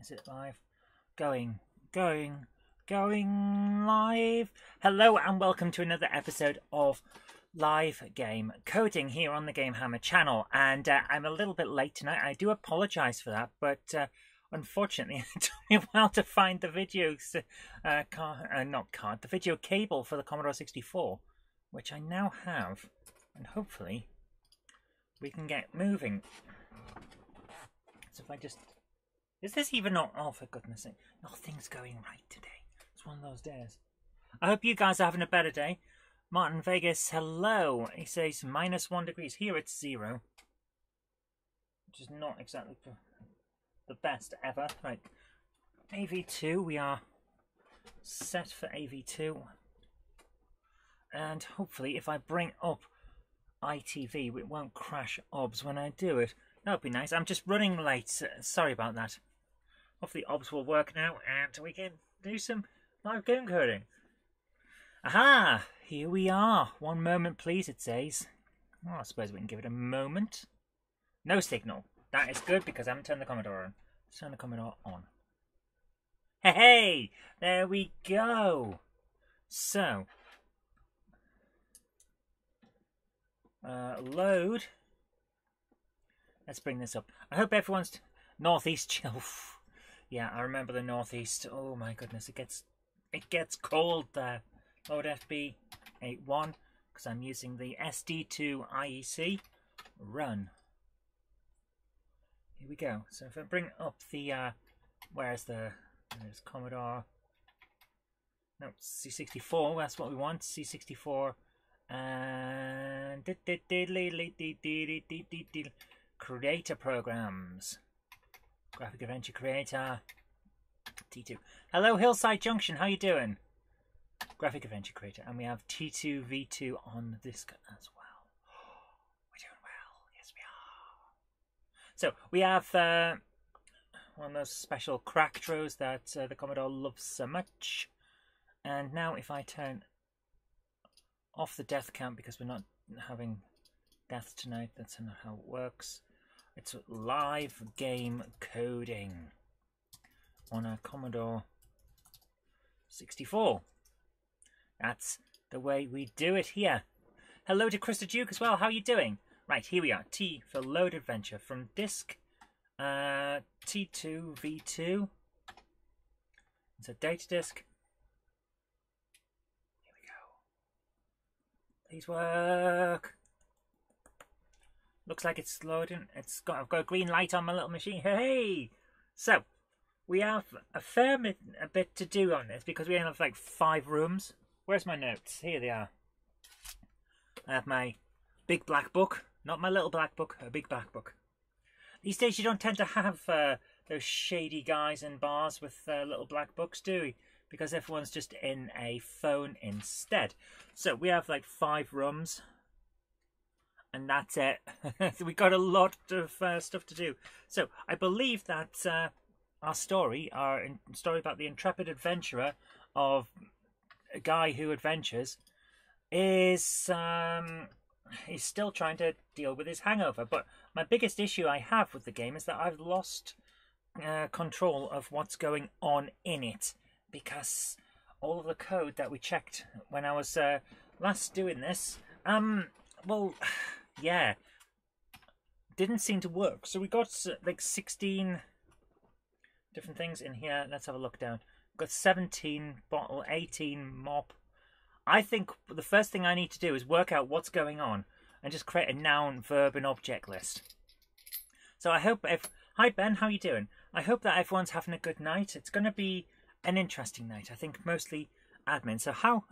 Is it live? Going, going, going live. Hello and welcome to another episode of Live Game Coding here on the Game Hammer channel. And uh, I'm a little bit late tonight. I do apologise for that, but uh, unfortunately, it took me a while to find the videos, uh, car, uh, not card, the video cable for the Commodore 64, which I now have, and hopefully we can get moving. So if I just... Is this even not... Oh, for goodness sake. Nothing's going right today. It's one of those days. I hope you guys are having a better day. Martin Vegas, hello. He says minus one degrees. Here it's zero. Which is not exactly the best ever. Right. AV2, we are set for AV2. And hopefully if I bring up ITV, it won't crash OBS when I do it. That would be nice. I'm just running late. Sorry about that. Hopefully OBS will work now and we can do some live game coding. Aha! Here we are. One moment, please, it says. Oh, I suppose we can give it a moment. No signal. That is good because I haven't turned the Commodore on. Let's turn the Commodore on. Hey, hey! There we go! So, uh, load Let's bring this up. I hope everyone's northeast chill. Yeah, I remember the northeast. Oh my goodness, it gets it gets cold there. Load FB 81 because I'm using the SD2 IEC. Run. Here we go. So if I bring up the uh, where's the there's Commodore. No, C64. That's what we want. C64 and creator programs. Graphic Adventure Creator. T2. Hello, Hillside Junction. How you doing? Graphic Adventure Creator. And we have T2V2 on the disc as well. We're doing well. Yes, we are. So, we have uh, one of those special cracktros that uh, the Commodore loves so much. And now if I turn off the death count because we're not having death tonight, that's not how it works. It's live game coding on a Commodore 64. That's the way we do it here. Hello to Krista Duke as well. How are you doing? Right, here we are. T for Load Adventure from disk uh, T2V2. It's a data disk. Here we go. Please work. Looks like it's loading. It's got I've got a green light on my little machine. Hey! So, we have a fair bit, a bit to do on this because we only have like five rooms. Where's my notes? Here they are. I have my big black book. Not my little black book, a big black book. These days you don't tend to have uh, those shady guys in bars with uh, little black books, do we? Because everyone's just in a phone instead. So we have like five rooms and that's it. We've got a lot of uh, stuff to do. So I believe that uh, our story, our story about the intrepid adventurer of a guy who adventures, is um, he's still trying to deal with his hangover. But my biggest issue I have with the game is that I've lost uh, control of what's going on in it because all of the code that we checked when I was uh, last doing this, um, well yeah, didn't seem to work. So we got uh, like 16 different things in here. Let's have a look down. We've got 17 bottle, 18 mop. I think the first thing I need to do is work out what's going on and just create a noun, verb, and object list. So I hope if hi Ben, how you doing? I hope that everyone's having a good night. It's going to be an interesting night. I think mostly admin. So how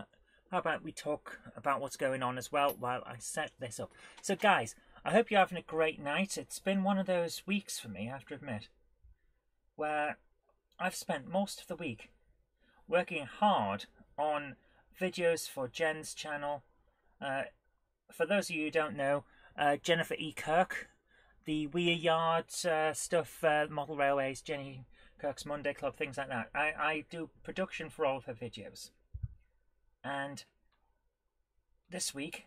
how about we talk about what's going on as well while I set this up? So, guys, I hope you're having a great night. It's been one of those weeks for me, I have to admit, where I've spent most of the week working hard on videos for Jen's channel. Uh, for those of you who don't know, uh, Jennifer E. Kirk, the Weir Yard uh, stuff, uh, Model Railways, Jenny Kirk's Monday Club, things like that. I, I do production for all of her videos. And this week,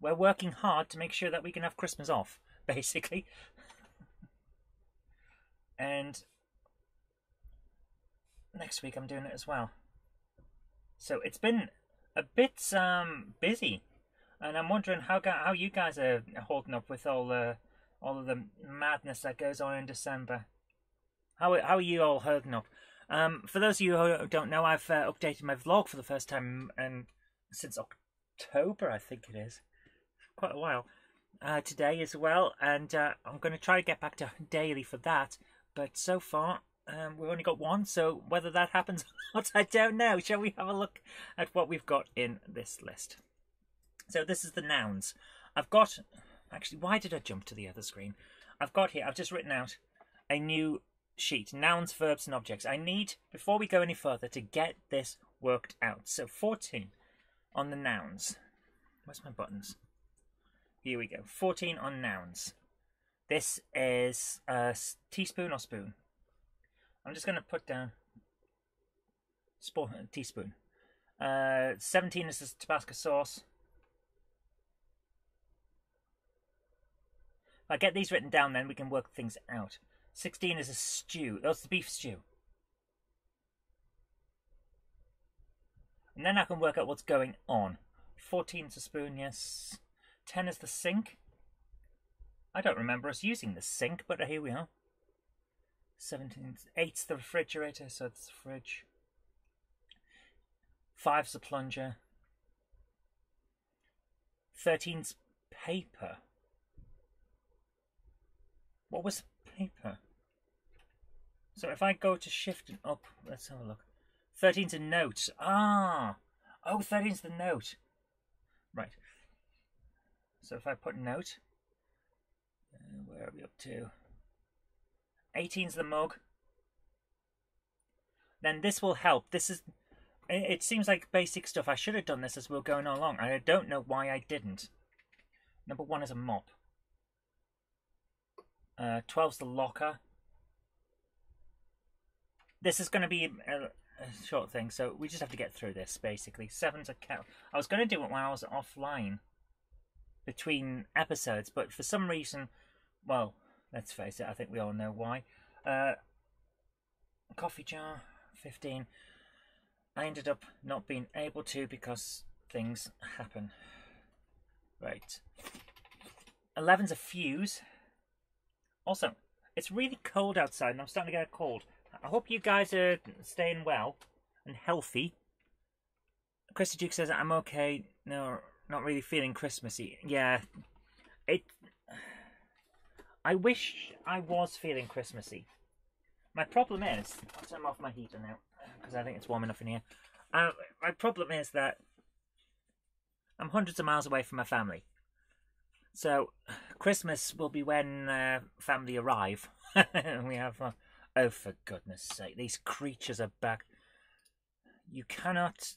we're working hard to make sure that we can have Christmas off, basically. and next week I'm doing it as well. So it's been a bit um, busy, and I'm wondering how how you guys are holding up with all the all of the madness that goes on in December. How how are you all holding up? Um, for those of you who don't know, I've uh, updated my vlog for the first time and since October, I think it is, quite a while. Uh, today as well, and uh, I'm going to try to get back to daily for that. But so far, um, we've only got one, so whether that happens or not, I don't know. Shall we have a look at what we've got in this list? So this is the nouns. I've got, actually, why did I jump to the other screen? I've got here, I've just written out a new sheet, nouns, verbs and objects. I need, before we go any further, to get this worked out. So 14 on the nouns. Where's my buttons? Here we go. 14 on nouns. This is a teaspoon or spoon. I'm just going to put down spoon, teaspoon. Uh, 17 is the Tabasco sauce. If I get these written down, then we can work things out. 16 is a stew. Oh, That's the beef stew. And then I can work out what's going on. 14 is a spoon, yes. 10 is the sink. I don't remember us using the sink, but here we are. 17, 8's the refrigerator, so it's the fridge. 5's the plunger. 13's paper. What was paper? So if I go to shift and up, let's have a look. 13's a note. Ah! Oh, 13's the note. Right. So if I put note, uh, where are we up to? 18's the mug. Then this will help. This is, it seems like basic stuff. I should have done this as we are going along. I don't know why I didn't. Number one is a mop. Uh, 12's the locker. This is going to be a, a, short thing, so we just have to get through this, basically. Seven's a count. I was going to do it while I was offline between episodes, but for some reason, well, let's face it, I think we all know why. Uh, coffee jar, 15. I ended up not being able to because things happen. Right. 11's a fuse. Also, it's really cold outside and I'm starting to get a cold. I hope you guys are staying well and healthy. Christy Duke says, I'm okay. No, not really feeling Christmassy. Yeah, it. I wish I was feeling Christmassy. My problem is, I'll turn off my heater now because I think it's warm enough in here. Uh, my problem is that I'm hundreds of miles away from my family. So, Christmas will be when uh, family arrive. we have uh, Oh, for goodness sake, these creatures are back. You cannot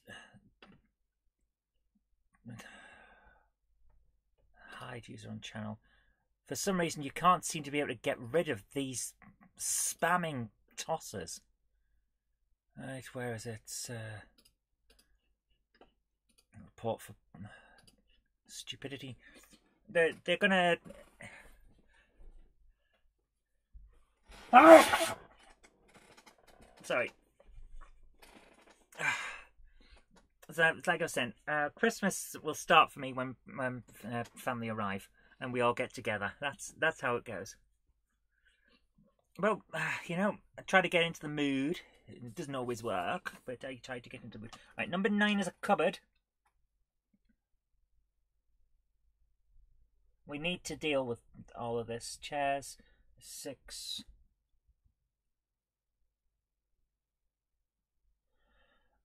hide user on channel. For some reason, you can't seem to be able to get rid of these spamming tossers. Right, where is it? Uh, report for stupidity. They're, they're gonna... Ah! Sorry. So, like I was saying, uh, Christmas will start for me when when uh, family arrive and we all get together. That's that's how it goes. Well, uh, you know, I try to get into the mood. It doesn't always work, but I try to get into the mood. Right, number nine is a cupboard. We need to deal with all of this. Chairs, six.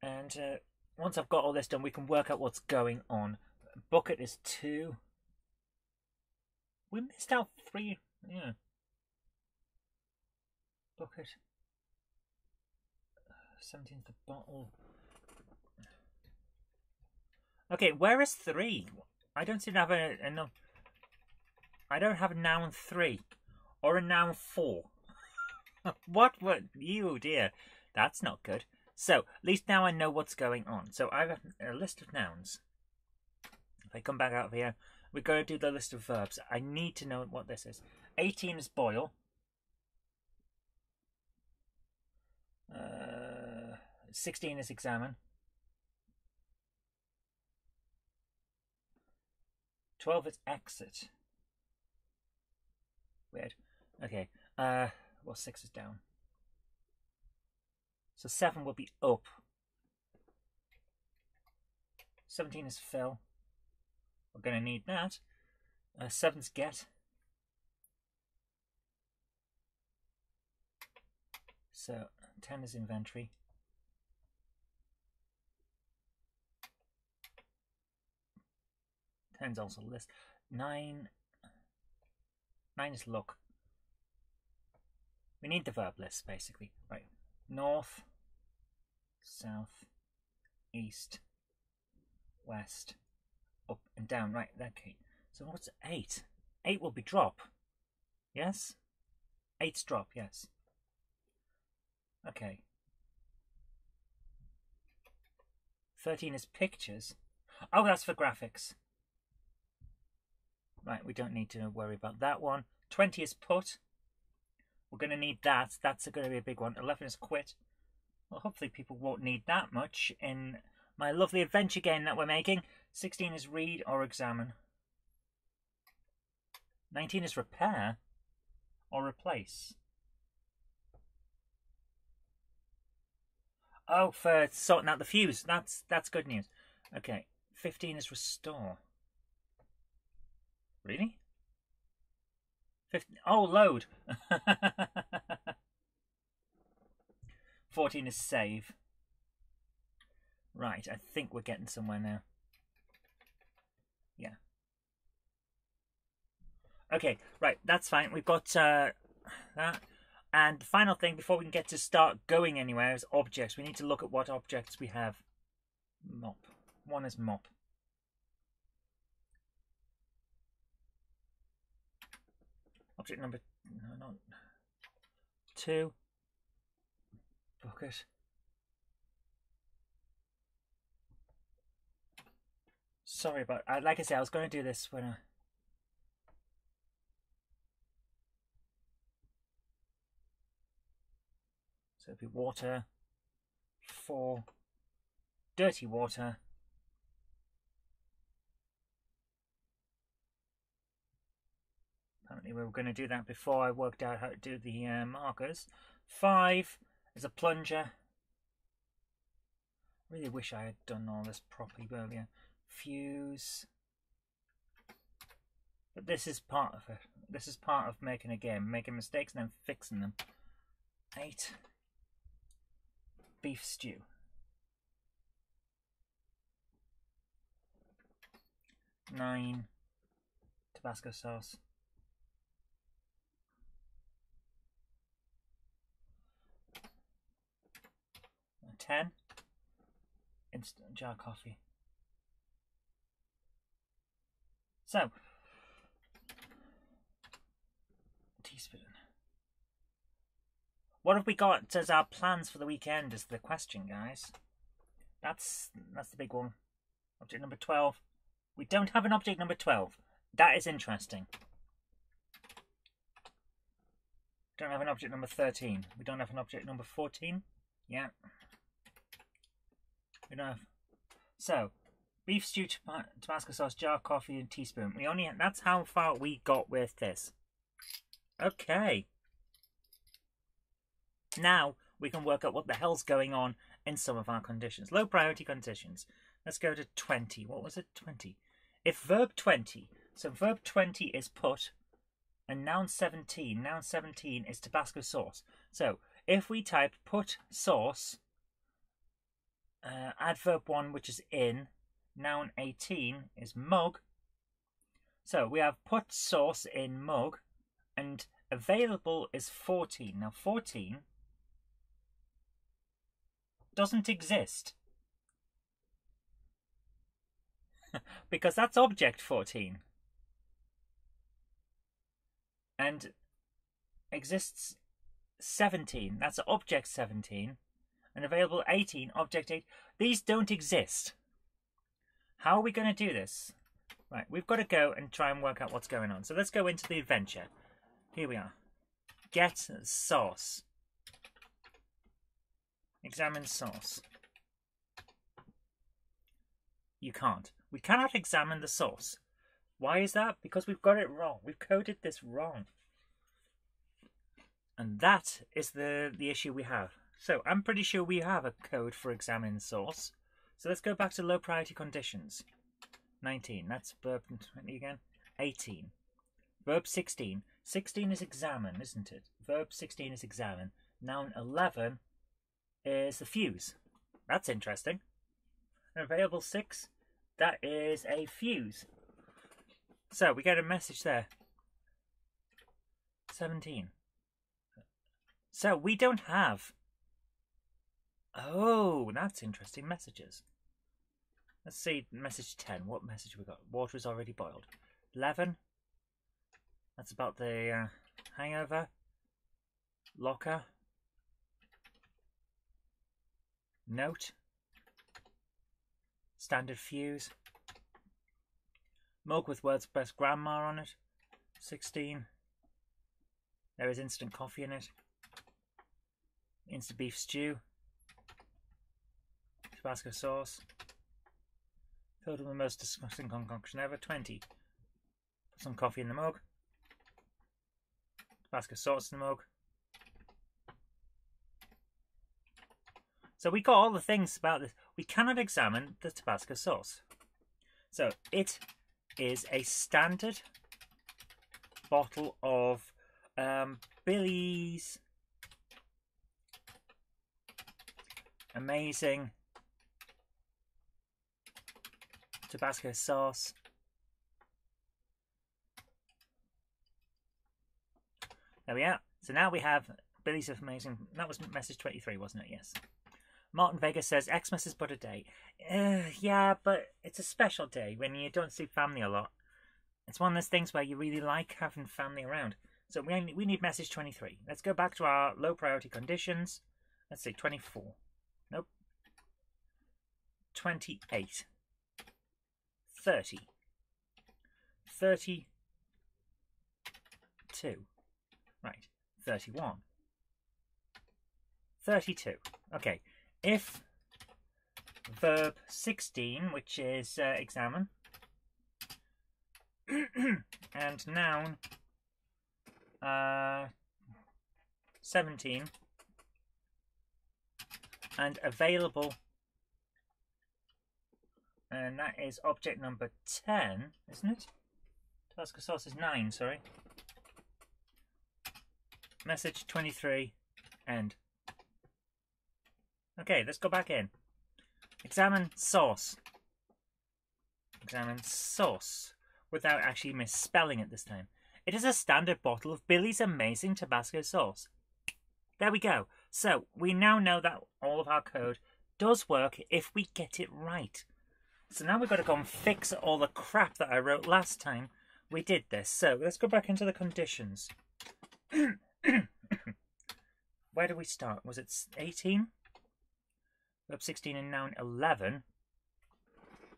And uh, once I've got all this done, we can work out what's going on. Bucket is two. We missed out three. Yeah. Bucket. 17th the bottle. Okay, where is three? I don't seem to have a, enough. I don't have a noun three or a noun four. what? What? You dear, that's not good. So, at least now I know what's going on. So, I have a list of nouns. If I come back out of here, we're going to do the list of verbs. I need to know what this is. 18 is boil. Uh, 16 is examine. 12 is exit. Weird. Okay. Uh, well, 6 is down. So 7 will be up. 17 is fill. We're going to need that. Uh, 7's get. So 10 is inventory. Ten's also list. Nine. Nine is look. We need the verb list basically. Right. North, south, east, west, up and down. Right. Okay. So what's eight? Eight will be drop. Yes. Eight's drop. Yes. Okay. 13 is pictures. Oh, that's for graphics. Right, we don't need to worry about that one. 20 is put. We're going to need that. That's going to be a big one. 11 is quit. Well, hopefully people won't need that much in my lovely adventure game that we're making. 16 is read or examine. 19 is repair or replace. Oh, for sorting out the fuse. That's that's good news. Okay. 15 is restore. Really? 15, oh, load. 14 is save. Right, I think we're getting somewhere now. Yeah. Okay, right, that's fine. We've got uh, that. And the final thing before we can get to start going anywhere is objects. We need to look at what objects we have. Mop. One is mop. Object number no, not two. Bucket. Sorry about. Uh, like I said, I was going to do this when I. So it'd be water, four, dirty water, Apparently we were going to do that before I worked out how to do the uh, markers. Five is a plunger. Really wish I had done all this properly earlier. Fuse. But this is part of it. This is part of making a game. Making mistakes and then fixing them. Eight. Beef stew. Nine. Tabasco sauce. 10. Instant jar coffee. So, teaspoon. What have we got as our plans for the weekend is the question, guys. That's that's the big one. Object number 12. We don't have an object number 12. That is interesting. Don't have an object number 13. We don't have an object number 14. Yeah. Enough. So, beef stew, Tabasco sauce, jar coffee, and teaspoon. We only that's how far we got with this. Okay. Now we can work out what the hell's going on in some of our conditions. Low priority conditions. Let's go to 20. What was it? 20. If verb 20, so verb 20 is put, and noun 17, noun 17 is Tabasco sauce. So if we type put sauce uh, adverb 1, which is in. Noun 18 is mug. So we have put sauce in mug, and available is 14. Now 14 doesn't exist. because that's object 14. And exists 17. That's object 17 and available 18, object 8. These don't exist. How are we going to do this? Right, we've got to go and try and work out what's going on. So let's go into the adventure. Here we are. Get sauce. Examine sauce. You can't. We cannot examine the sauce. Why is that? Because we've got it wrong. We've coded this wrong. And that is the, the issue we have. So I'm pretty sure we have a code for examine sauce. So let's go back to low priority conditions. 19, that's verb 20 again. 18. Verb 16. 16 is examine, isn't it? Verb 16 is examine. Noun 11 is the fuse. That's interesting. And variable 6, that is a fuse. So we get a message there. 17. So we don't have. Oh, that's interesting. Messages. Let's see, message 10. What message we got? Water is already boiled. 11. That's about the uh, hangover. Locker. Note. Standard fuse. Mug with world's best grandma on it. 16. There is instant coffee in it. Instant beef stew. Tabasco sauce. Filled with the most disgusting concoction ever. 20. Put some coffee in the mug. Tabasco sauce in the mug. So we got all the things about this. We cannot examine the Tabasco sauce. So it is a standard bottle of um, Billy's amazing Tabasco sauce. There we are. So now we have Billy's amazing. That was message 23, wasn't it? Yes. Martin Vega says Xmas is but a day. Uh, yeah, but it's a special day when you don't see family a lot. It's one of those things where you really like having family around. So we, only, we need message 23. Let's go back to our low priority conditions. Let's see, 24. Nope. 28. 30. 32. Right, 31. 32. Okay, if verb 16, which is uh, examine, and noun uh, 17, and available and that is object number 10, isn't it? Tabasco sauce is 9, sorry. Message 23, end. Okay, let's go back in. Examine sauce. Examine sauce, without actually misspelling it this time. It is a standard bottle of Billy's Amazing Tabasco sauce. There we go. So, we now know that all of our code does work if we get it right. So now we've got to go and fix all the crap that I wrote last time we did this. So let's go back into the conditions. Where do we start? Was it 18? Verb 16 and noun 11.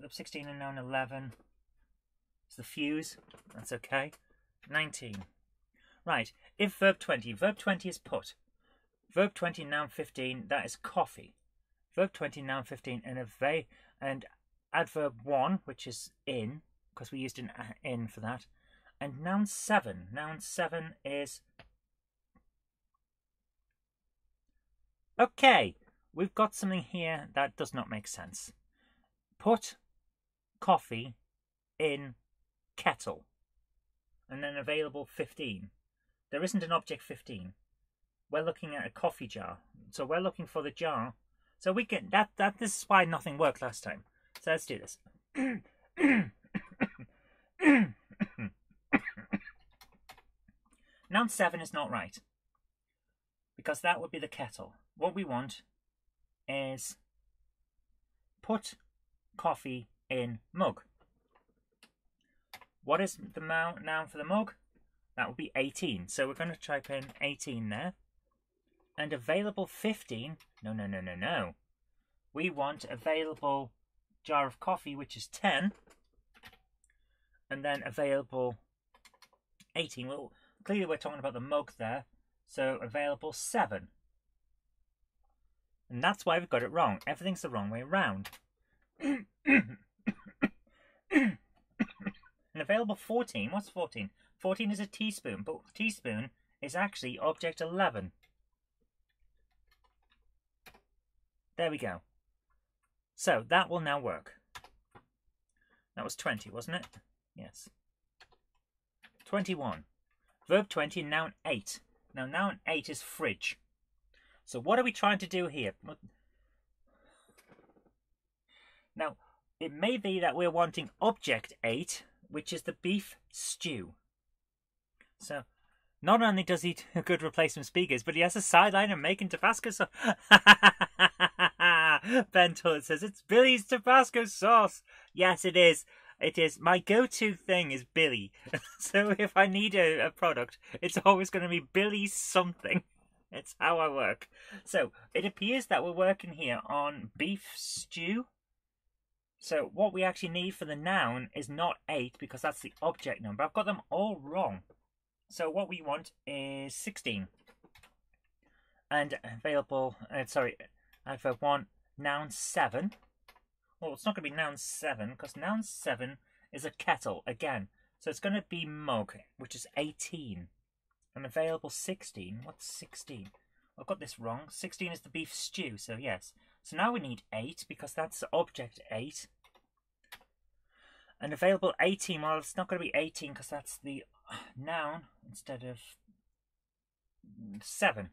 Verb 16 and noun 11. It's the fuse. That's okay. 19. Right. If verb 20. Verb 20 is put. Verb 20 noun 15. That is coffee. Verb 20 noun 15 and a ve and adverb 1, which is in, because we used an in for that, and noun 7. Noun 7 is... Okay, we've got something here that does not make sense. Put coffee in kettle, and then available 15. There isn't an object 15. We're looking at a coffee jar, so we're looking for the jar. So we can that that this is why nothing worked last time. So let's do this. Noun 7 is not right. Because that would be the kettle. What we want is put coffee in mug. What is the noun for the mug? That would be 18. So we're going to type in 18 there. And available 15. No, no, no, no, no. We want available jar of coffee, which is 10, and then available 18. Well, clearly we're talking about the mug there, so available 7. And that's why we've got it wrong. Everything's the wrong way around. and available 14. What's 14? 14 is a teaspoon, but teaspoon is actually object 11. There we go. So that will now work. That was 20, wasn't it? Yes. 21. Verb 20, noun 8. Now, noun 8 is fridge. So what are we trying to do here? Now, it may be that we're wanting object 8, which is the beef stew. So, not only does he do good replacement speakers, but he has a sideliner making Tabasco sauce. ben says, it's Billy's Tabasco sauce. Yes, it is. It is. My go-to thing is Billy. so if I need a, a product, it's always going to be Billy something. It's how I work. So it appears that we're working here on beef stew. So what we actually need for the noun is not 8 because that's the object number. I've got them all wrong. So what we want is 16. And available, uh, sorry, adverb 1, noun 7. Well, it's not going to be noun 7 because noun 7 is a kettle again. So it's going to be mug, which is 18. And available 16. What's 16? I've got this wrong. 16 is the beef stew, so yes. So now we need 8 because that's object 8. And available 18, well, it's not going to be 18 because that's the noun instead of 7.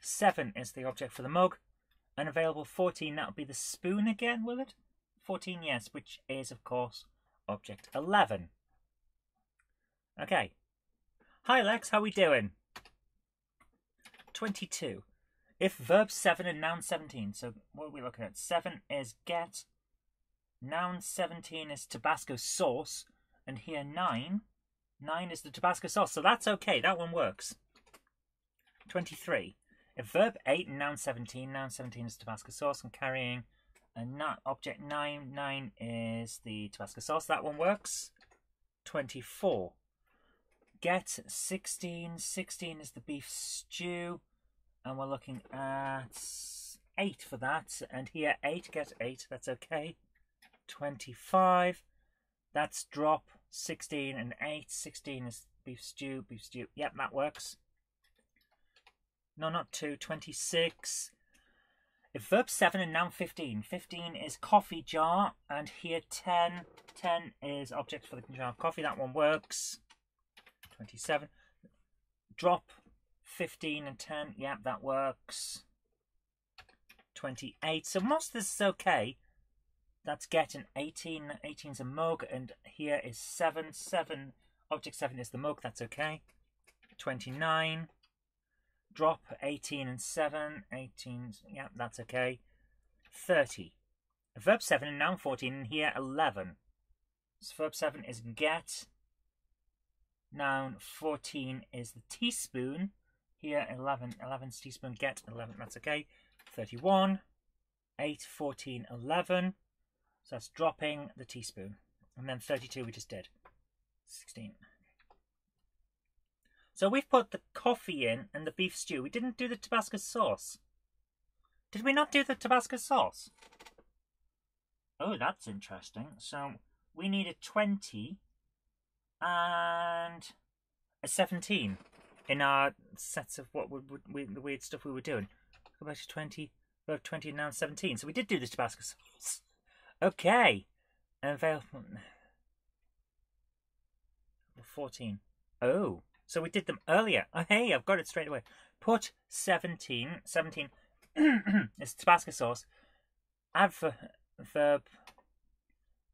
7 is the object for the mug. And available 14, that'll be the spoon again, will it? 14, yes, which is, of course, object 11. Okay. Hi, Lex, how we doing? 22. If verb 7 and noun 17, so what are we looking at? 7 is get, noun 17 is Tabasco sauce, and here 9 9 is the Tabasco sauce, so that's okay. That one works. 23. Verb 8 and noun 17, noun 17 is Tabasco sauce and carrying a not object 9, 9 is the Tabasco sauce. That one works. 24. Get 16, 16 is the beef stew. And we're looking at 8 for that. And here 8, get 8, that's okay. 25. That's drop 16 and 8. 16 is beef stew, beef stew. Yep, that works. No, not 2. 26. If verb 7 and noun 15. 15 is coffee jar. And here 10. 10 is object for the jar of coffee. That one works. 27. Drop 15 and 10. Yep, that works. 28. So most of this is okay. That's getting 18. 18 is a mug, and here is 7. 7. Object 7 is the mug, that's okay. 29. Drop 18 and 7. 18, yeah, that's okay. 30. Verb 7 and noun 14, and here 11. So verb 7 is get. Noun 14 is the teaspoon. Here 11. 11 teaspoon, get 11, that's okay. 31. 8, 14, 11. So that's dropping the teaspoon. And then 32 we just did. 16. So we've put the coffee in and the beef stew. We didn't do the Tabasco sauce. Did we not do the Tabasco sauce? Oh, that's interesting. So we need a 20 and a 17 in our sets of what we, we, the weird stuff we were doing. Go back to 20, we have 20 and now 17. So we did do the Tabasco sauce. Okay. Available. 14. Oh. So we did them earlier. Oh, hey, I've got it straight away. Put 17. 17 is Tabasco sauce. Adverb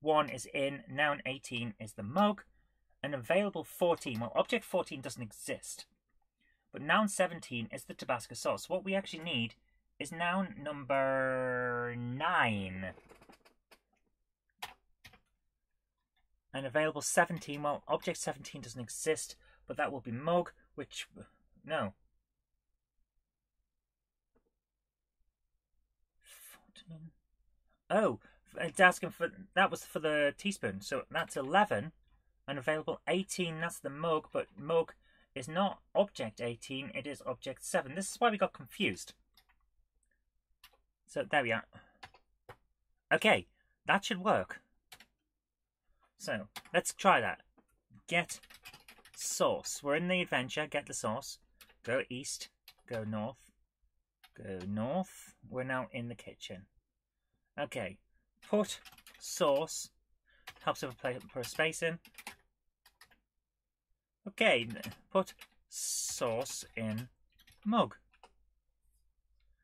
1 is in. Noun 18 is the mug. And available 14. Well, object 14 doesn't exist. But noun 17 is the Tabasco sauce. What we actually need is noun number 9. and available 17. Well, object 17 doesn't exist, but that will be mug, which, no. Oh, it's asking for, that was for the teaspoon, so that's 11, and available 18, that's the mug, but mug is not object 18, it is object 7. This is why we got confused. So there we are. Okay, that should work. So let's try that. Get sauce. We're in the adventure. Get the sauce. Go east. Go north. Go north. We're now in the kitchen. Okay. Put sauce. Helps with a put a space in. Okay. Put sauce in mug.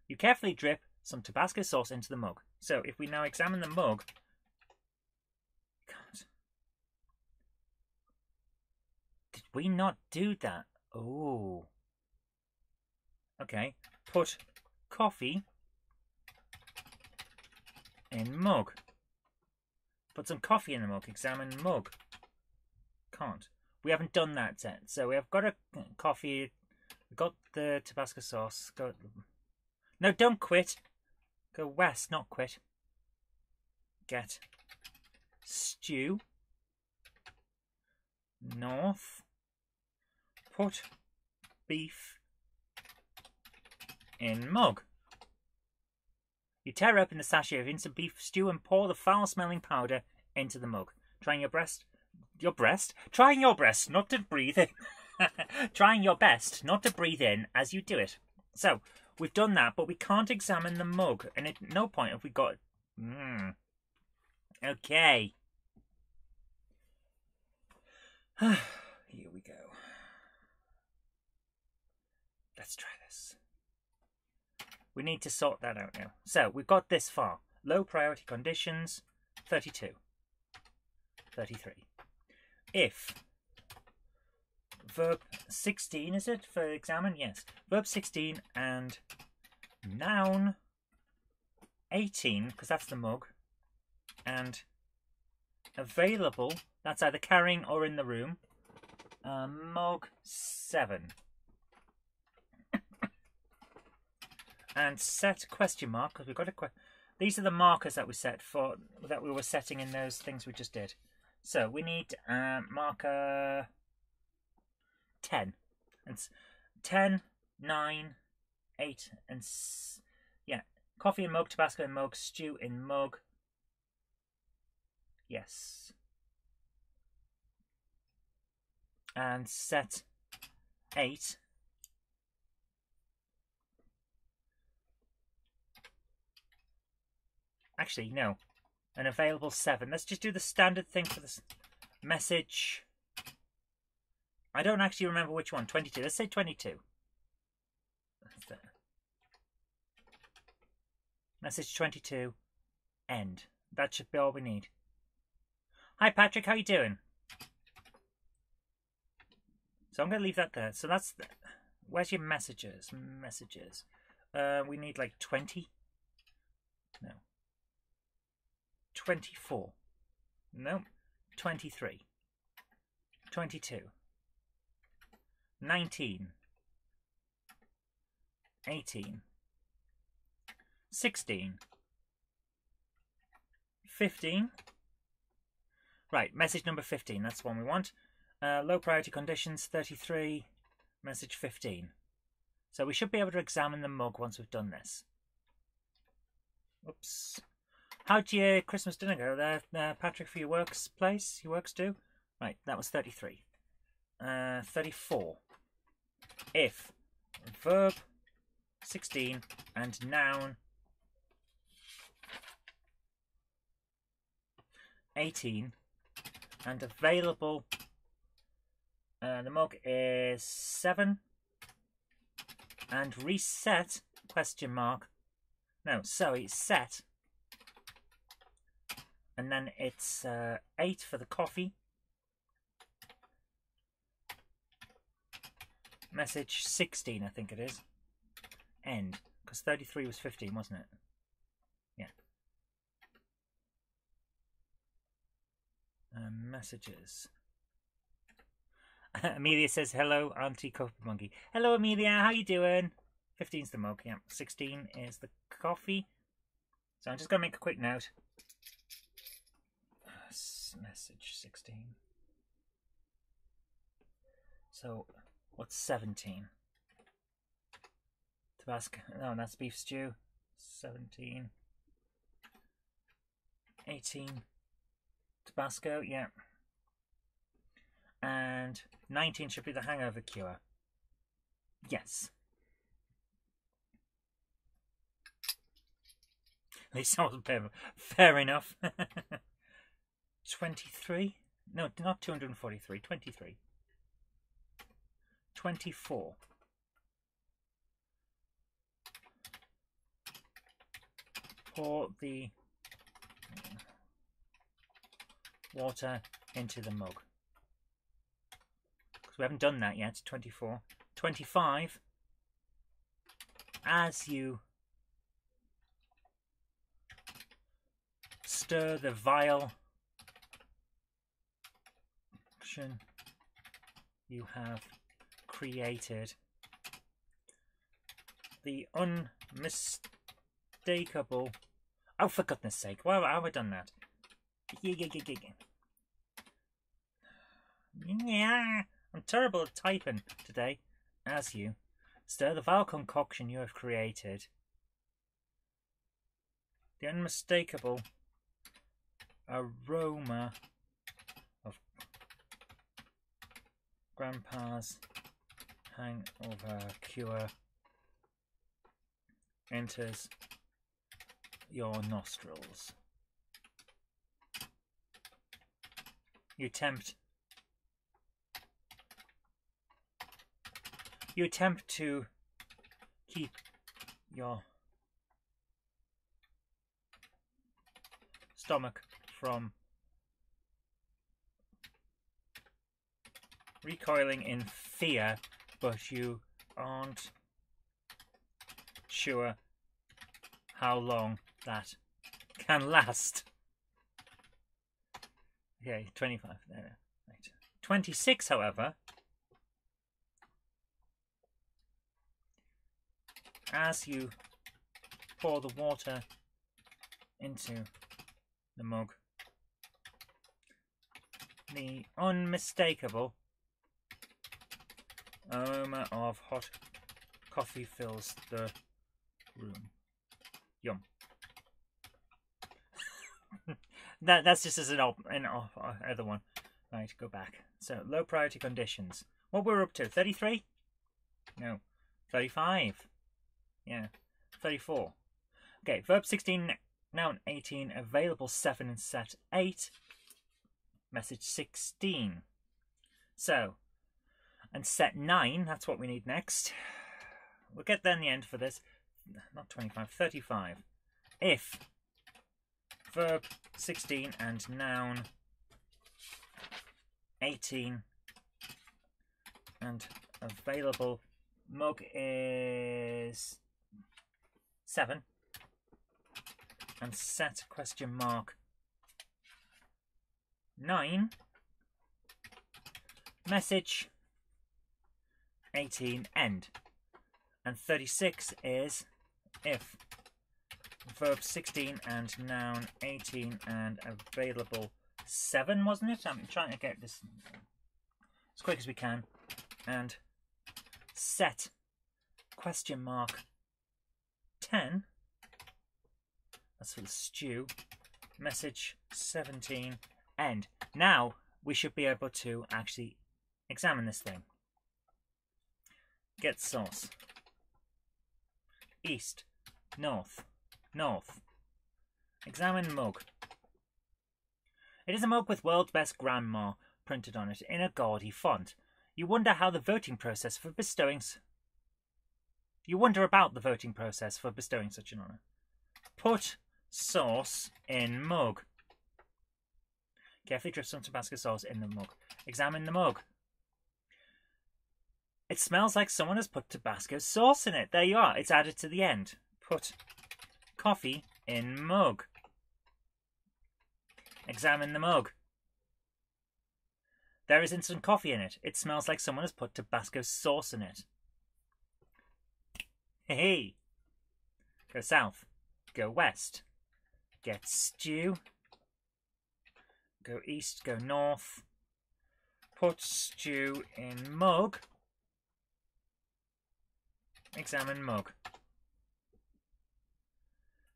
You carefully drip some Tabasco sauce into the mug. So if we now examine the mug, God, did we not do that? Oh. Okay, put coffee in mug. Put some coffee in the mug. Examine mug. Can't. We haven't done that yet. So we have got a coffee. Got the Tabasco sauce. Got no, don't quit. Go west, not quit. Get stew. North. Put beef in mug. You tear open the sachet of instant beef stew and pour the foul-smelling powder into the mug. Trying your breast, your breast, trying your breast not to breathe in, trying your best not to breathe in as you do it. So We've done that, but we can't examine the mug. And at no point have we got... Mm. Okay. Here we go. Let's try this. We need to sort that out now. So, we've got this far. Low priority conditions, 32. 33. If verb 16, is it, for examine? Yes. Verb 16 and noun 18, because that's the mug, and available, that's either carrying or in the room, uh, mug 7. And set question mark, because we've got a question. These are the markers that we set for, that we were setting in those things we just did. So we need uh, marker 10. It's 10, 9, 8, and yeah. Coffee in mug, Tabasco in mug, stew in mug. Yes. And set 8. Actually, no. An available 7. Let's just do the standard thing for this message. I don't actually remember which one. 22. Let's say 22. Message 22. End. That should be all we need. Hi Patrick, how you doing? So I'm going to leave that there. So that's... The, where's your messages? Messages. Uh, we need like 20? No. 24. No. 23. 22. 19, 18, 16, 15. Right, message number 15, that's the one we want. Uh, low priority conditions, 33, message 15. So we should be able to examine the mug once we've done this. Oops. How'd your Christmas dinner go there, uh, Patrick, for your works place? Your works do? Right, that was 33. Uh, 34 if verb 16 and noun 18 and available uh, the mug is 7 and reset question mark no sorry set and then it's uh, 8 for the coffee Message 16, I think it is. End. Because 33 was 15, wasn't it? Yeah. Um, messages. Amelia says, hello, Auntie Coffee Monkey. Hello, Amelia. How you doing? 15's the mug, yeah. 16 is the coffee. So I'm just going to make a quick note. Message 16. So What's 17? Tabasco. No, that's beef stew. 17, 18 Tabasco, yeah. And 19 should be the hangover cure. Yes. At least that was fair, fair enough. 23? No, not 243, 23. 24. Pour the water into the mug. Because we haven't done that yet. 24. 25. As you stir the vile you have created. The unmistakable oh for goodness sake why have I done that? Yeah I'm terrible at typing today as you. Stir the vile concoction you have created. The unmistakable aroma Grandpa's hangover cure enters your nostrils. You attempt you attempt to keep your stomach from recoiling in fear, but you aren't sure how long that can last. Okay, 25. There. Right. 26, however, as you pour the water into the mug, the unmistakable aroma of hot coffee fills the room. Yum. that that's just as an, op, an op, uh, other one. Right, go back. So low priority conditions. What we're up to? Thirty three? No, thirty five. Yeah, thirty four. Okay, verb sixteen, noun eighteen, available seven and set eight. Message sixteen. So and set 9, that's what we need next. We'll get there in the end for this. Not 25, 35. If verb 16 and noun 18 and available mug is 7 and set question mark 9 message 18 end. And 36 is if. Verb 16 and noun 18 and available 7, wasn't it? I'm trying to get this as quick as we can. And set question mark 10. That's for the stew. Message 17 end. Now we should be able to actually examine this thing. Get sauce. East. North. North. Examine mug. It is a mug with world's best grandma printed on it in a gaudy font. You wonder how the voting process for bestowing... You wonder about the voting process for bestowing such an honour. Put sauce in mug. Carefully drift some Tabasco sauce in the mug. Examine the mug. It smells like someone has put Tabasco sauce in it. There you are. It's added to the end. Put coffee in mug. Examine the mug. There is instant coffee in it. It smells like someone has put Tabasco sauce in it. Hey, Go south. Go west. Get stew. Go east. Go north. Put stew in mug. Examine mug.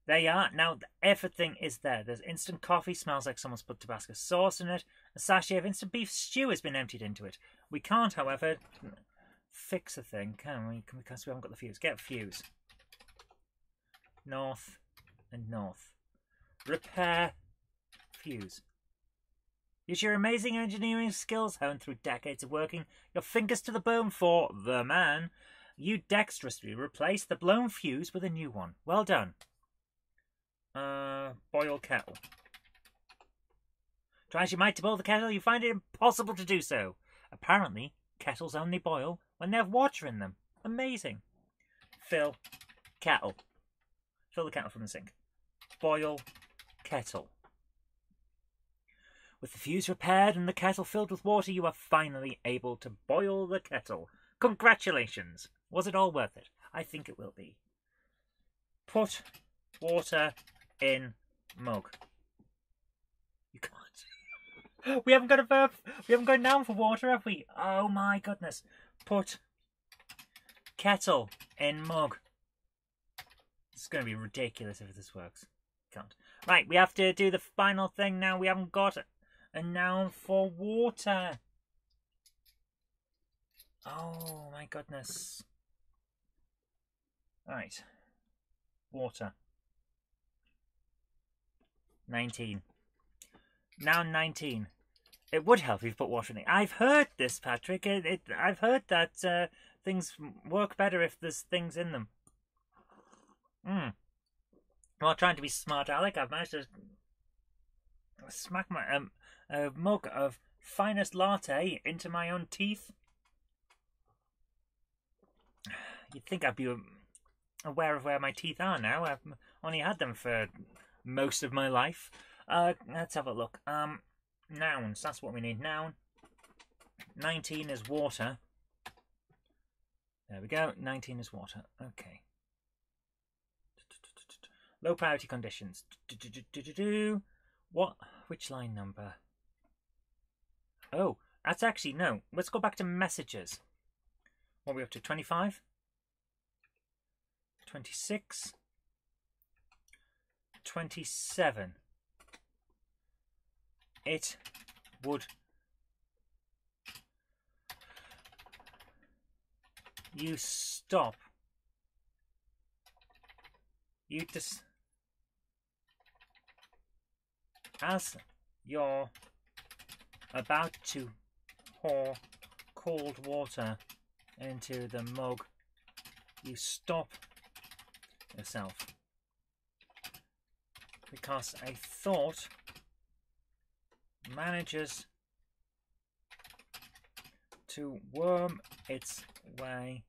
There you are. Now everything is there. There's instant coffee, smells like someone's put Tabasco sauce in it. A sachet of instant beef stew has been emptied into it. We can't, however, fix a thing, can we? Because we haven't got the fuse. Get fuse. North and north. Repair fuse. Use your amazing engineering skills honed through decades of working your fingers to the bone for the man. You dexterously replace the blown fuse with a new one. Well done. Uh, boil kettle. Try as you might to boil the kettle, you find it impossible to do so. Apparently, kettles only boil when they have water in them. Amazing. Fill kettle. Fill the kettle from the sink. Boil kettle. With the fuse repaired and the kettle filled with water, you are finally able to boil the kettle. Congratulations! Was it all worth it? I think it will be. Put water in mug. You can't. We haven't got a verb. We haven't got a noun for water, have we? Oh my goodness. Put kettle in mug. It's going to be ridiculous if this works. Can't. Right, we have to do the final thing now. We haven't got a noun for water. Oh my goodness. Right. Water. 19. Now 19. It would help if you put water in it. I've heard this, Patrick. It, it I've heard that uh, things work better if there's things in them. Hmm. While trying to be smart, Alec, I've managed to smack my um, a mug of finest latte into my own teeth. You'd think I'd be aware of where my teeth are now. I've only had them for most of my life. Uh, let's have a look. Um, nouns. That's what we need. Noun. 19 is water. There we go. 19 is water. Okay. Low priority conditions. What? Which line number? Oh, that's actually no. Let's go back to messages. What are we up to? 25? 26? 27. It would you stop you just as you're about to pour cold water into the mug you stop yourself because I thought manages to worm its way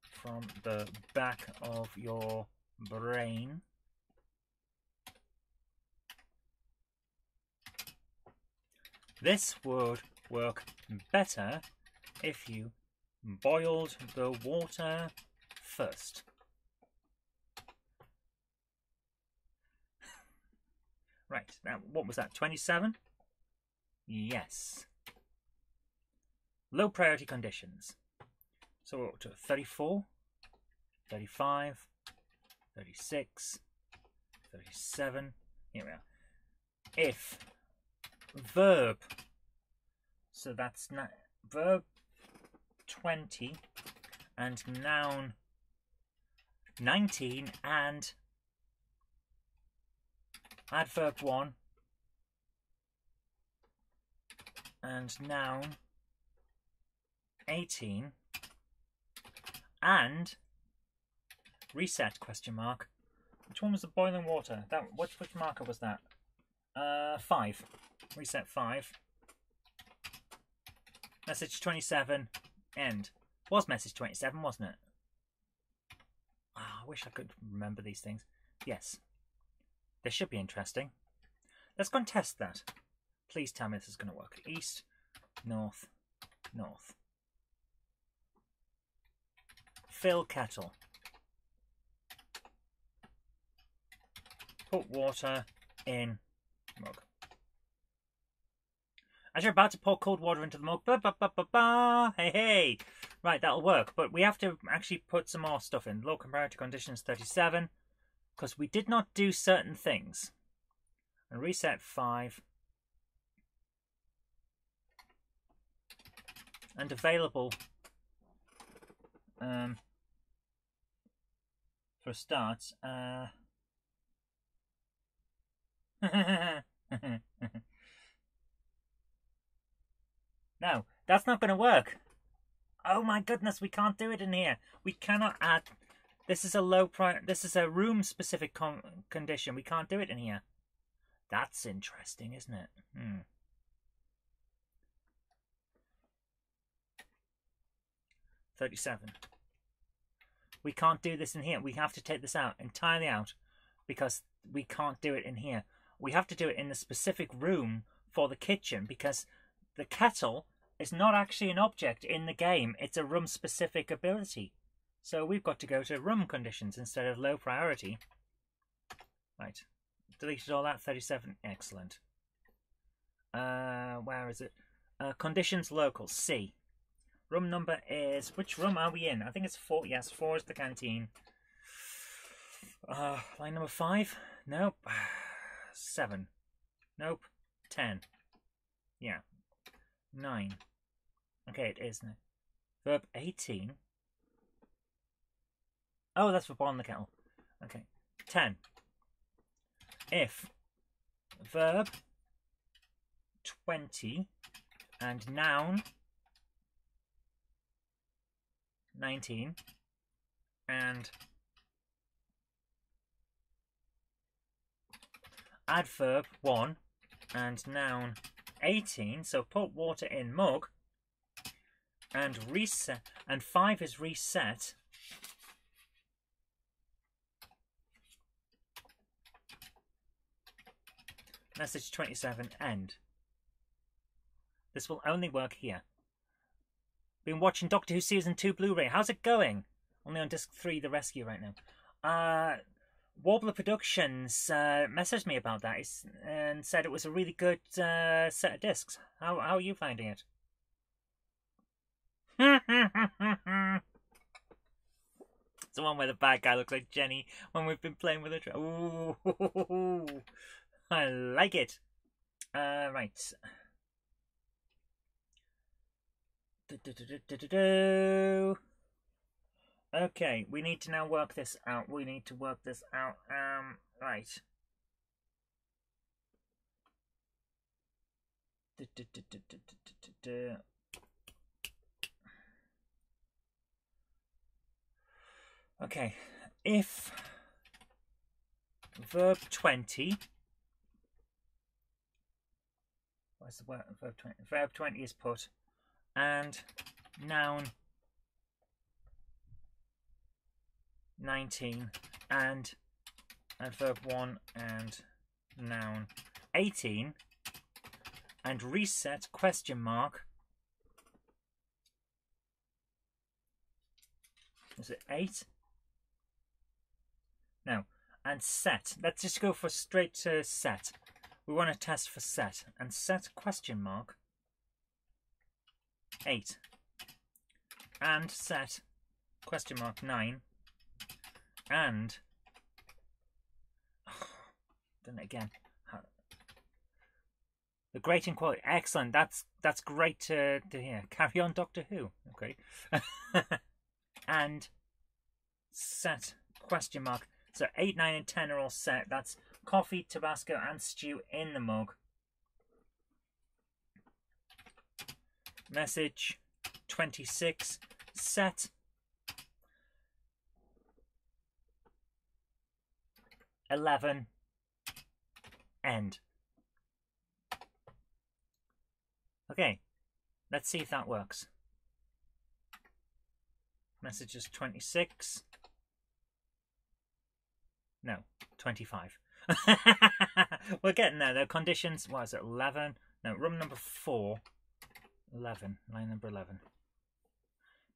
from the back of your brain This would work better if you boiled the water first. Right, now what was that, 27? Yes. Low priority conditions. So we're up to 34, 35, 36, 37. Here we are. If verb, so that's verb 20 and noun 19 and adverb 1 and noun 18 and reset question mark. Which one was the boiling water? That which which marker was that? Uh 5 reset 5 message 27 end. Was message 27 wasn't it? Oh, I wish I could remember these things. Yes this should be interesting. Let's go and test that. Please tell me this is going to work. East, north, north. Fill kettle. Put water in mug. As you're about to pour cold water into the mug, ba ba ba ba ba, hey hey, right, that'll work. But we have to actually put some more stuff in. Low comparative conditions 37. Because we did not do certain things. And reset 5. And available um, for a start. Uh, no, that's not going to work. Oh my goodness, we can't do it in here. We cannot add. This is a low price. This is a room specific con condition. We can't do it in here. That's interesting, isn't it? Hmm. Thirty-seven. We can't do this in here. We have to take this out entirely out because we can't do it in here. We have to do it in the specific room for the kitchen because the kettle is not actually an object in the game. It's a room specific ability. So we've got to go to room conditions instead of low priority. Right. Deleted all that. 37. Excellent. Uh, where is it? Uh, conditions local. C. Room number is... Which room are we in? I think it's 4. Yes, 4 is the canteen. Uh, line number 5? Nope. 7. Nope. 10. Yeah. 9. Okay, it is. Verb 18. Oh, that's for boiling the kettle. Okay. 10. If verb 20 and noun 19 and adverb 1 and noun 18 so put water in mug and reset and 5 is reset message 27 end this will only work here been watching Doctor Who Season 2 Blu-ray. How's it going? Only on disc 3, The Rescue right now. Uh, Warbler Productions uh, messaged me about that and said it was a really good uh, set of discs. How, how are you finding it? it's the one where the bad guy looks like Jenny when we've been playing with her. Ooh, I like it. Uh, right. Okay, we need to now work this out. We need to work this out. Um, right. Okay, if verb 20 where's the verb 20 verb 20 is put. And noun 19 and adverb 1 and noun 18 and reset question mark. Is it 8 no. And set. Let's just go for straight to set we want to test for set and set question mark 8 and set question mark 9 and oh, done it again. The great quality excellent. That's that's great to, to hear. Carry on doctor who. Okay. And set question mark. So 8 9 and 10 are all set. That's coffee tabasco and stew in the mug message 26 set Eleven end. Okay, let's see if that works. Message is 26. No, 25. We're getting there. The conditions, what is it, 11? No, room number 4. 11, line number 11.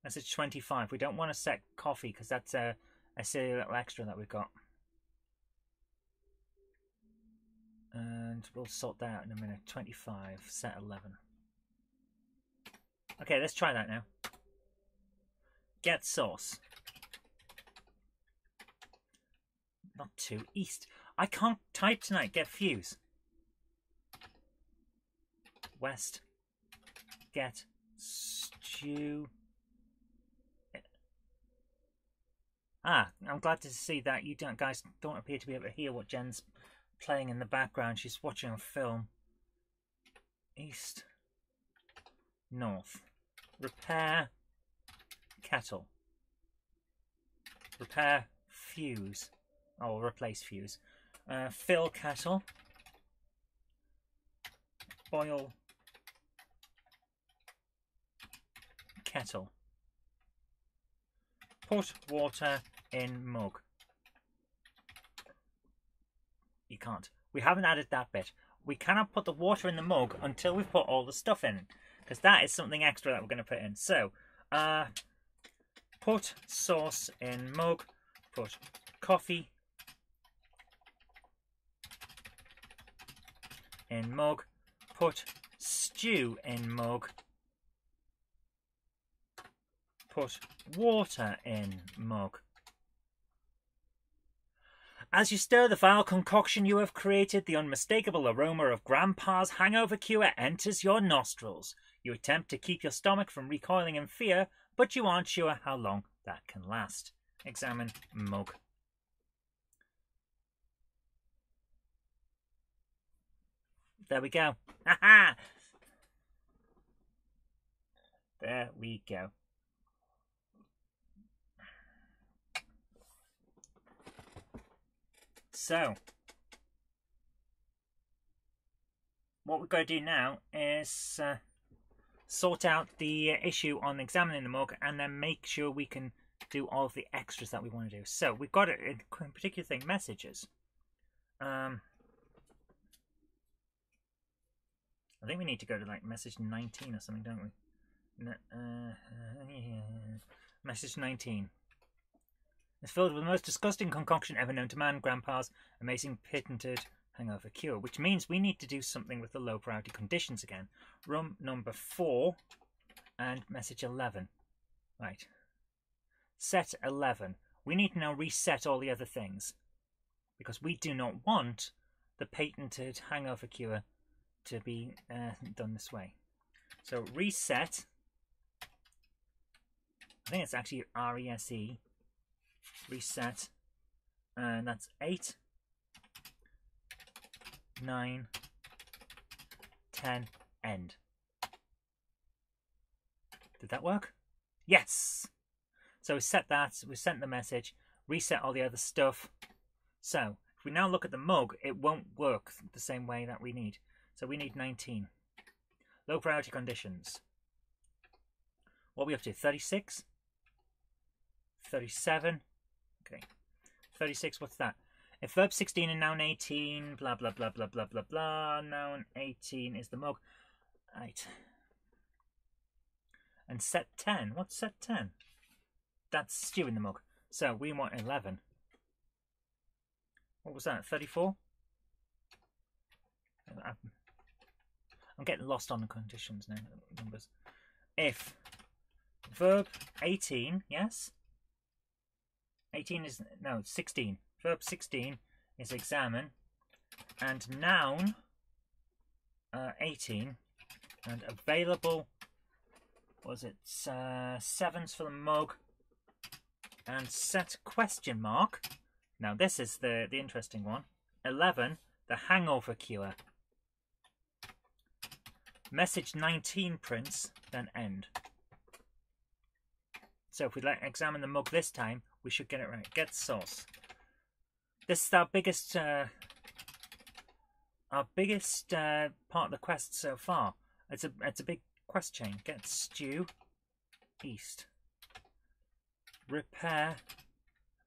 Message 25. We don't want to set coffee because that's a, a silly little extra that we've got. And we'll sort that out in a minute. 25, set 11. Okay, let's try that now. Get sauce. Not two. East. I can't type tonight. Get fuse. West. Get stew. Ah, I'm glad to see that you don't, guys don't appear to be able to hear what Jen's playing in the background. She's watching a film. East. North. Repair. Kettle. Repair fuse. Oh, replace fuse. Uh, fill kettle. Boil kettle. Put water in mug. You can't. We haven't added that bit. We cannot put the water in the mug until we've put all the stuff in. Because that is something extra that we're going to put in. So, uh, put sauce in mug. Put coffee in mug. Put stew in mug. Put water in mug. As you stir the vile concoction you have created, the unmistakable aroma of Grandpa's hangover cure enters your nostrils. You attempt to keep your stomach from recoiling in fear, but you aren't sure how long that can last. Examine mug. There we go. Ha! There we go. So, what we've got to do now is uh, sort out the issue on examining the mug and then make sure we can do all of the extras that we want to do. So, we've got a, a particular thing, messages. Um, I think we need to go to like message 19 or something, don't we? Uh, uh, message 19. It's filled with the most disgusting concoction ever known to man, Grandpa's amazing patented hangover cure, which means we need to do something with the low priority conditions again. Room number 4 and message 11. Right. Set 11. We need to now reset all the other things because we do not want the patented hangover cure to be uh, done this way. So reset, I think it's actually R-E-S-E, reset, and that's 8, 9, 10, end. Did that work? Yes! So we set that, we sent the message, reset all the other stuff. So, if we now look at the mug, it won't work the same way that we need. So we need 19. Low priority conditions. What are we up to? 36? 37? Okay. 36, what's that? If verb 16 and noun 18, blah, blah, blah, blah, blah, blah, blah. Noun 18 is the mug. Right. And set 10. What's set 10? That's stew in the mug. So we want 11. What was that? 34? I'm getting lost on the conditions now, numbers. If verb 18, yes? 18 is, no, 16. Verb 16 is examine. And noun uh, 18 and available, was it uh, sevens for the mug and set question mark. Now this is the, the interesting one. 11, the hangover cure. Message 19 prints, then end. So if we like examine the mug this time, we should get it right. Get sauce. This is our biggest, uh, our biggest uh, part of the quest so far. It's a it's a big quest chain. Get stew, east. Repair.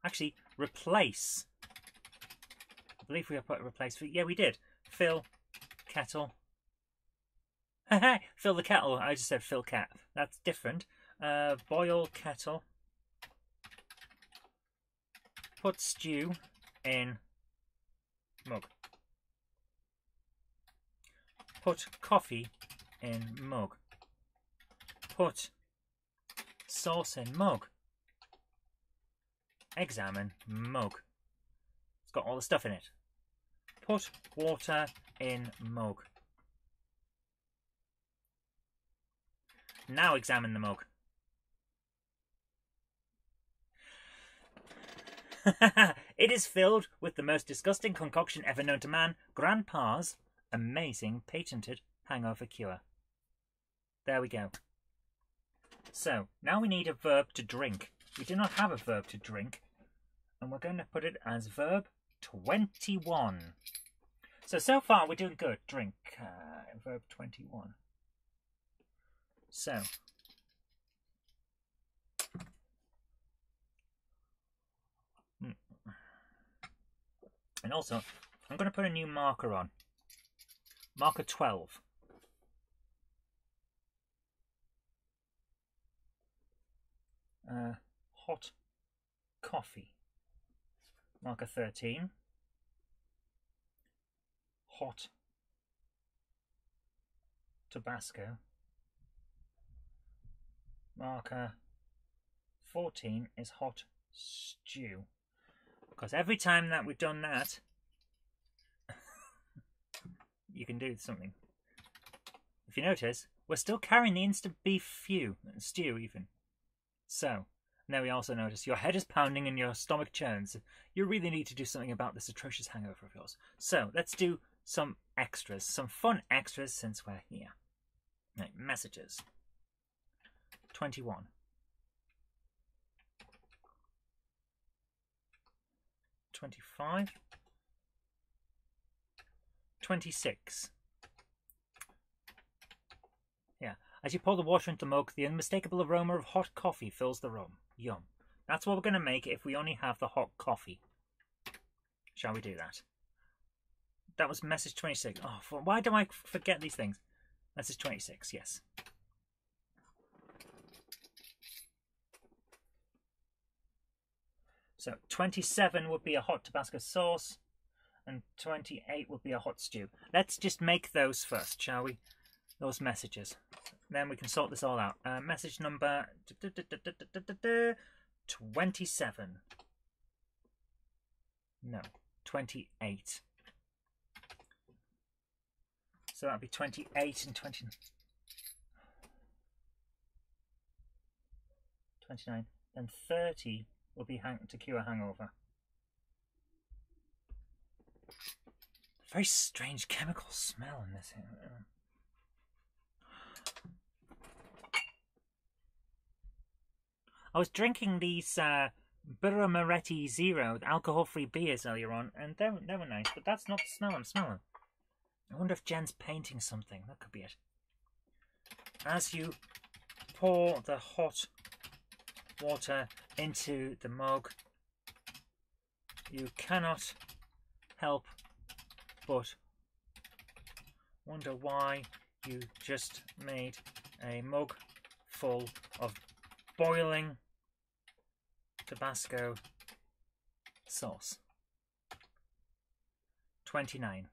Actually, replace. I believe we put replace. Yeah, we did. Fill, kettle, fill the kettle. I just said fill cat. That's different. Uh, boil kettle. Put stew in mug. Put coffee in mug. Put sauce in mug. Examine mug. It's got all the stuff in it. Put water in mug. Now examine the mug. it is filled with the most disgusting concoction ever known to man, Grandpa's amazing patented hangover cure. There we go. So, now we need a verb to drink. We do not have a verb to drink, and we're going to put it as verb 21. So, so far we're doing good. Drink, uh, verb 21. So, And also, I'm going to put a new marker on. Marker 12. Uh, hot coffee. Marker 13. Hot Tabasco. Marker 14 is hot stew. Because every time that we've done that, you can do something. If you notice, we're still carrying the instant beef few, stew even. So, now we also notice your head is pounding and your stomach churns. You really need to do something about this atrocious hangover of yours. So, let's do some extras, some fun extras since we're here. Like messages. 21. 25, 26. Yeah, as you pour the water into the mug, the unmistakable aroma of hot coffee fills the room. Yum. That's what we're going to make if we only have the hot coffee. Shall we do that? That was message 26. Oh, why do I forget these things? Message 26, yes. So 27 would be a hot Tabasco sauce, and 28 would be a hot stew. Let's just make those first, shall we? Those messages. Then we can sort this all out. Uh, message number 27. No, 28. So that'd be 28 and 20. 29. Then 30 will be hang to cure hangover. Very strange chemical smell in this. I was drinking these uh, Moretti Zero alcohol-free beers earlier on, and they, they were nice, but that's not the smell I'm smelling. I wonder if Jen's painting something. That could be it. As you pour the hot water into the mug, you cannot help but wonder why you just made a mug full of boiling Tabasco sauce. 29.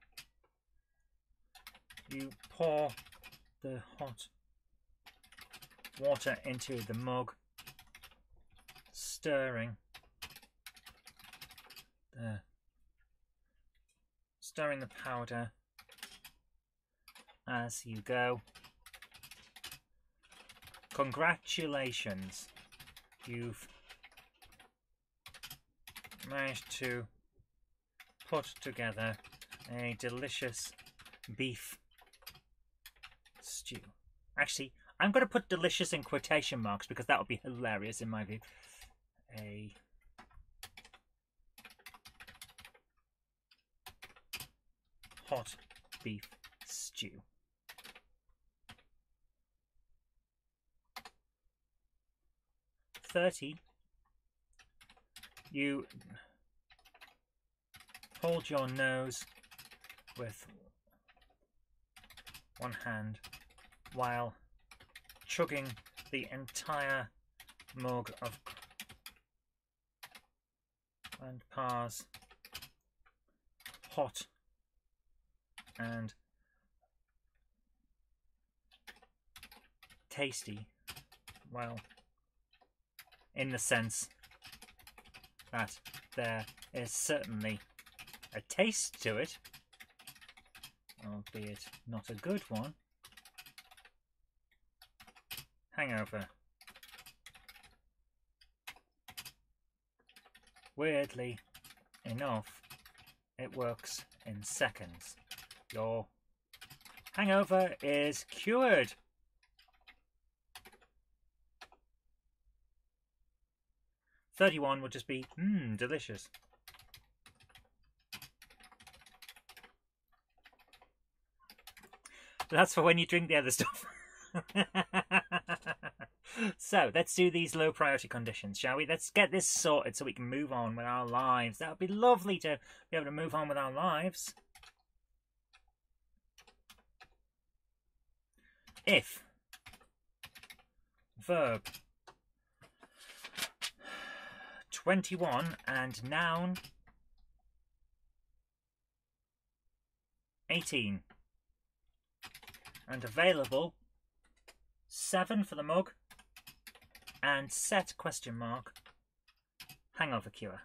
You pour the hot water into the mug stirring. The stirring the powder. As you go. Congratulations, you've managed to put together a delicious beef stew. Actually, I'm going to put delicious in quotation marks because that would be hilarious in my view a hot beef stew. Thirty. You hold your nose with one hand while chugging the entire mug of and pars hot and tasty well in the sense that there is certainly a taste to it, albeit not a good one. Hangover. Weirdly enough, it works in seconds. Your hangover is cured. Thirty-one would just be mmm delicious. That's for when you drink the other stuff. so let's do these low priority conditions, shall we? Let's get this sorted so we can move on with our lives. That would be lovely to be able to move on with our lives. If verb 21 and noun 18 and available 7 for the mug and set question mark hangover cure.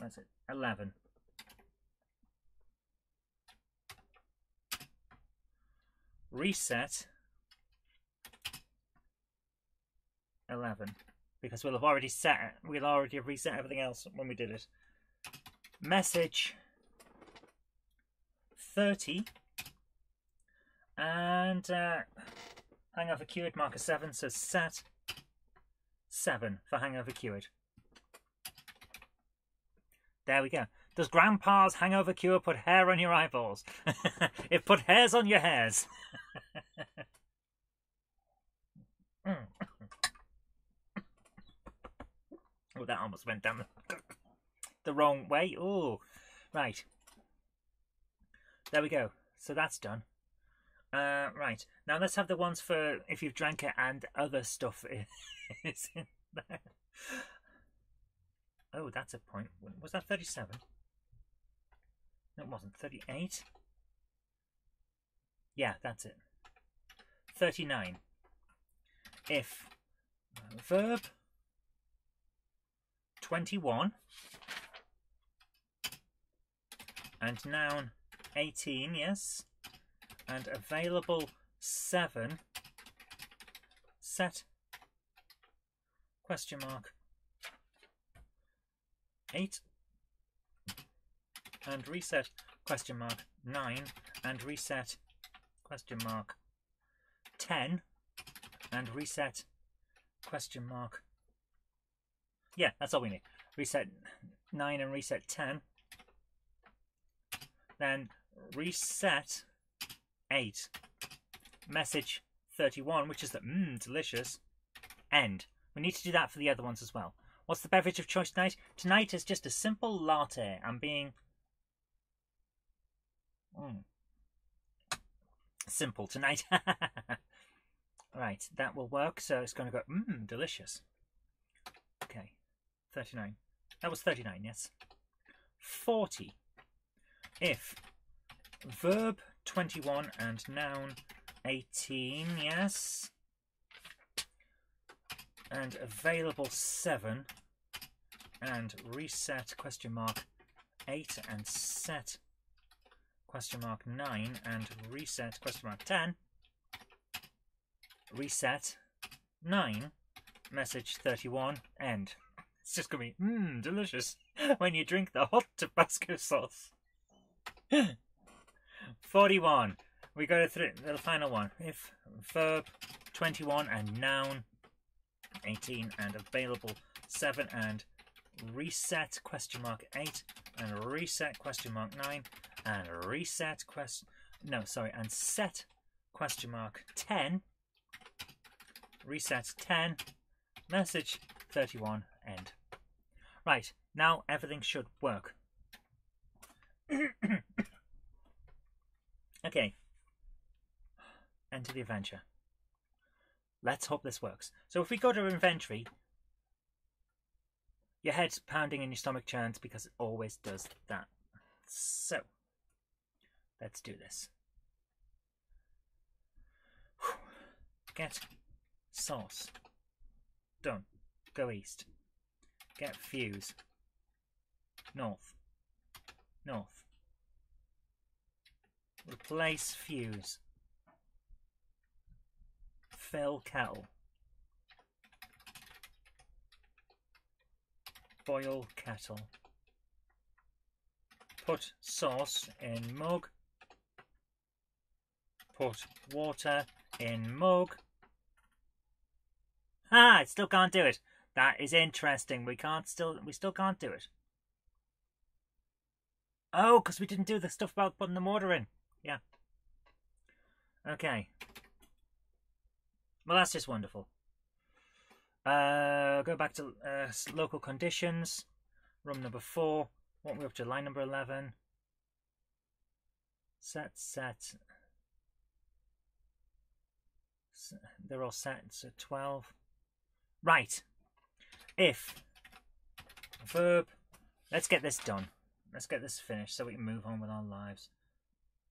That's it. 11. Reset 11 because we'll have already set we'll already have reset everything else when we did it. Message 30 and uh, hangover cured marker 7 so set 7 for hangover cured. There we go. Does grandpa's hangover cure put hair on your eyeballs? it put hairs on your hairs. oh, that almost went down the wrong way. Oh, right. There we go. So that's done. Uh, right. Now let's have the ones for if you've drank it and other stuff is in there. Oh, that's a point. Was that 37? No, it wasn't. 38? Yeah, that's it. 39. If uh, verb 21 and noun 18, yes, and available 7, set, question mark, 8, and reset, question mark, 9, and reset, question mark, 10, and reset, question mark, yeah, that's all we need. Reset 9 and reset 10 then reset 8. Message 31, which is that, mmm, delicious. End. We need to do that for the other ones as well. What's the beverage of choice tonight? Tonight is just a simple latte. I'm being... Mm. Simple tonight. right, that will work. So it's going to go, mmm, delicious. Okay, 39. That was 39, yes. 40 if verb 21 and noun 18, yes, and available 7 and reset question mark 8 and set question mark 9 and reset question mark 10 reset 9 message 31 end. It's just gonna be mmm delicious. When you drink the hot tabasco sauce 41. We go to the final one. If verb 21 and noun 18 and available 7 and reset question mark 8 and reset question mark 9 and reset question no sorry and set question mark 10 reset 10 message 31 end right now everything should work okay. Enter the adventure. Let's hope this works. So if we go to inventory, your head's pounding and your stomach churns because it always does that. So, let's do this. Get sauce. Done. Go east. Get fuse. North. North. Replace fuse. Fill kettle. Boil kettle. Put sauce in mug. Put water in mug. Ah, I still can't do it. That is interesting. We can't still we still can't do it. Oh, because we didn't do the stuff about putting the mortar in. Yeah. Okay. Well, that's just wonderful. Uh, go back to uh, local conditions. Room number four. What we up to? Line number 11. Set, set. They're all set. So 12. Right. If. Verb. Let's get this done. Let's get this finished so we can move on with our lives.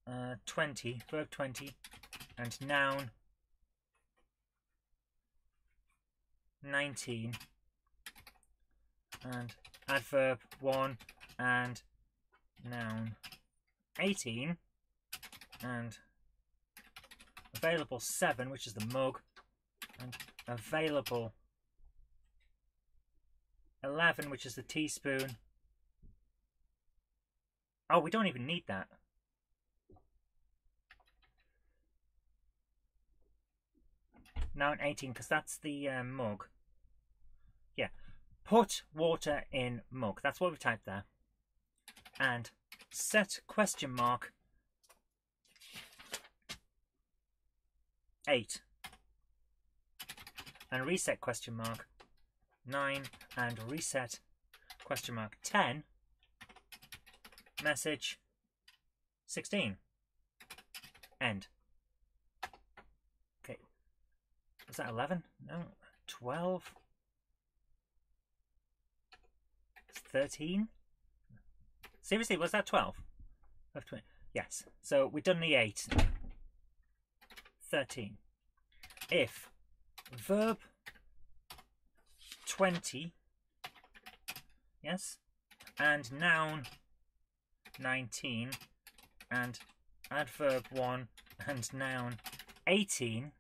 Uh, 20. Verb 20. And noun 19 and adverb 1 and noun 18 and available 7 which is the mug and available 11 which is the teaspoon oh we don't even need that noun 18 because that's the um, mug. Yeah. Put water in mug. That's what we typed there. And set question mark 8 and reset question mark 9 and reset question mark 10 message 16 end okay was that 11 no 12 13 seriously was that 12 yes. So we've done the 8 13. If verb 20, yes, and noun 19, and adverb 1 and noun 18,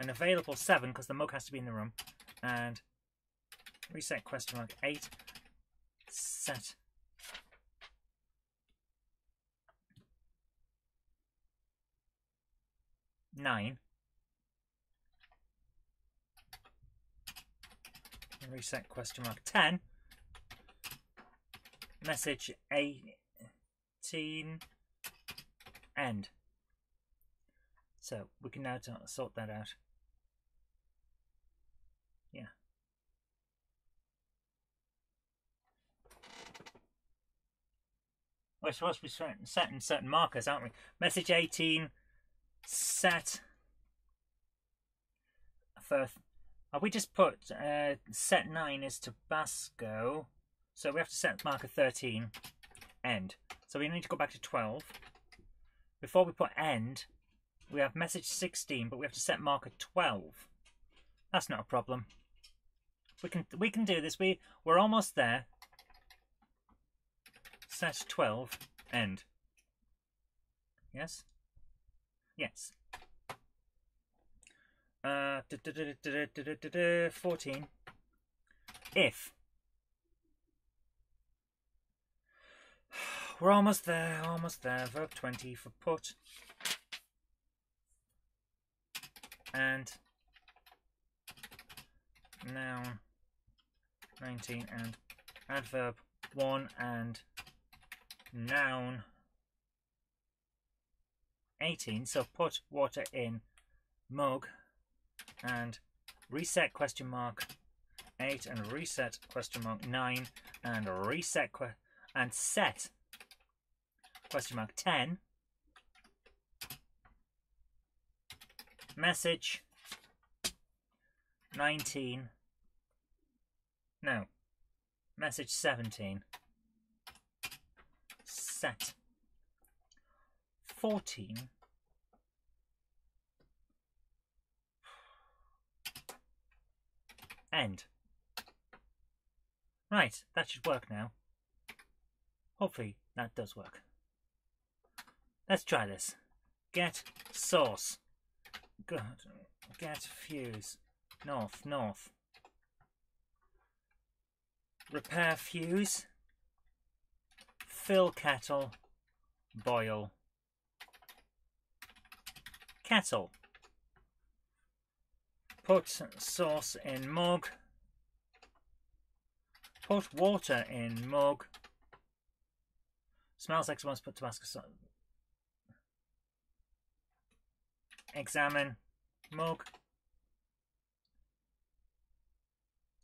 and available 7 because the mug has to be in the room, and reset question mark 8, set 9. Reset question mark 10. Message 18. End. So we can now sort that out. Yeah. We're supposed to be setting certain markers, aren't we? Message 18 set. For have we just put uh, set 9 is Tabasco so we have to set marker 13 end. So we need to go back to 12 before we put end we have message 16 but we have to set marker 12 that's not a problem. We can we can do this. We we're almost there set 12 end yes Yes. Uh, 14. If. We're almost there, almost there. Verb 20 for put. And noun 19 and adverb 1 and noun. 18. So put water in mug and reset question mark 8 and reset question mark 9 and reset and set question mark 10 message 19 no message 17 set 14. End. Right, that should work now. Hopefully that does work. Let's try this. Get sauce. Good. Get fuse. North, north. Repair fuse. Fill kettle. Boil. Kettle. Put sauce in mug. Put water in mug. Smells like someone's put Tabasco sauce. Examine mug.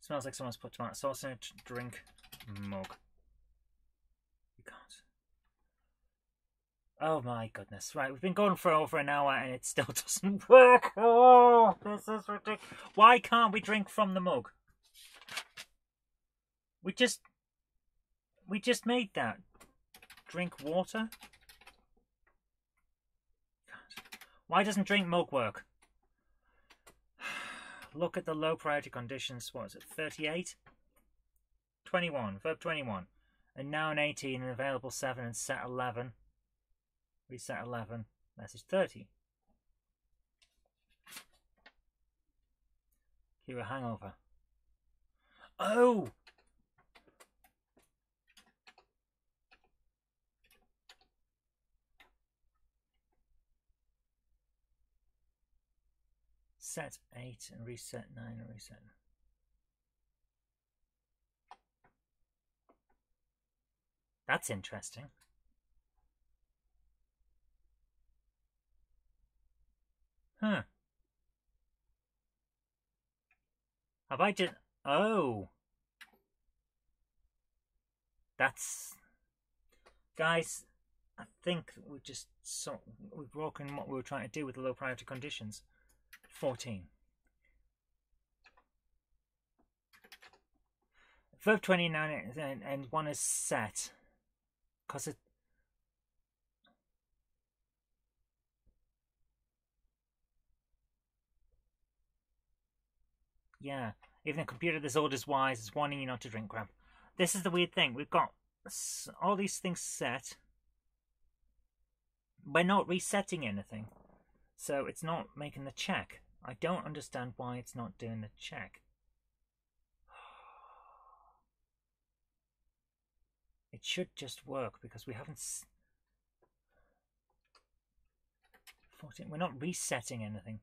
Smells like someone's put tomato sauce in it. Drink mug. You can't. Oh my goodness. Right, we've been going for over an hour and it still doesn't work. Oh, this is ridiculous. Why can't we drink from the mug? We just... We just made that. Drink water? Why doesn't drink mug work? Look at the low priority conditions. What is it? 38? 21. Verb 21. And now an 18 and available 7 and set 11. Reset 11. Message 30. Cure a hangover. Oh! Set 8 and reset 9 and reset. That's interesting. Huh. Have I just... Oh. That's... Guys, I think we just so we've broken what we were trying to do with the low priority conditions. 14. Verb 29 and, and 1 is set. Because it Yeah, even the computer that's old is wise is warning you not to drink crap. This is the weird thing. We've got all these things set. We're not resetting anything. So it's not making the check. I don't understand why it's not doing the check. It should just work because we haven't... 14. We're not resetting anything.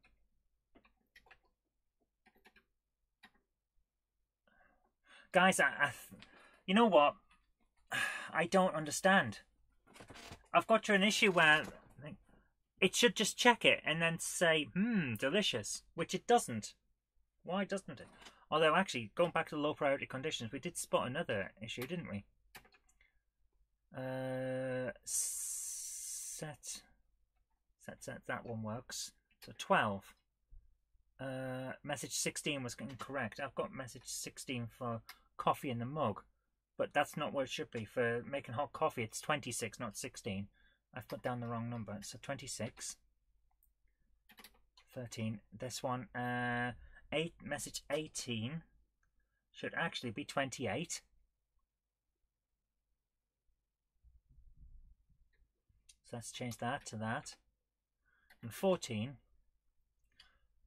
Guys, I, I, you know what? I don't understand. I've got to an issue where it should just check it and then say, hmm, delicious, which it doesn't. Why doesn't it? Although, actually, going back to the low priority conditions, we did spot another issue, didn't we? Uh, set, set, set, that one works. So 12. Uh, message 16 was incorrect. I've got message 16 for coffee in the mug. But that's not what it should be. For making hot coffee, it's 26, not 16. I've put down the wrong number. So 26. 13. This one, uh, eight, message 18 should actually be 28. So let's change that to that. And 14,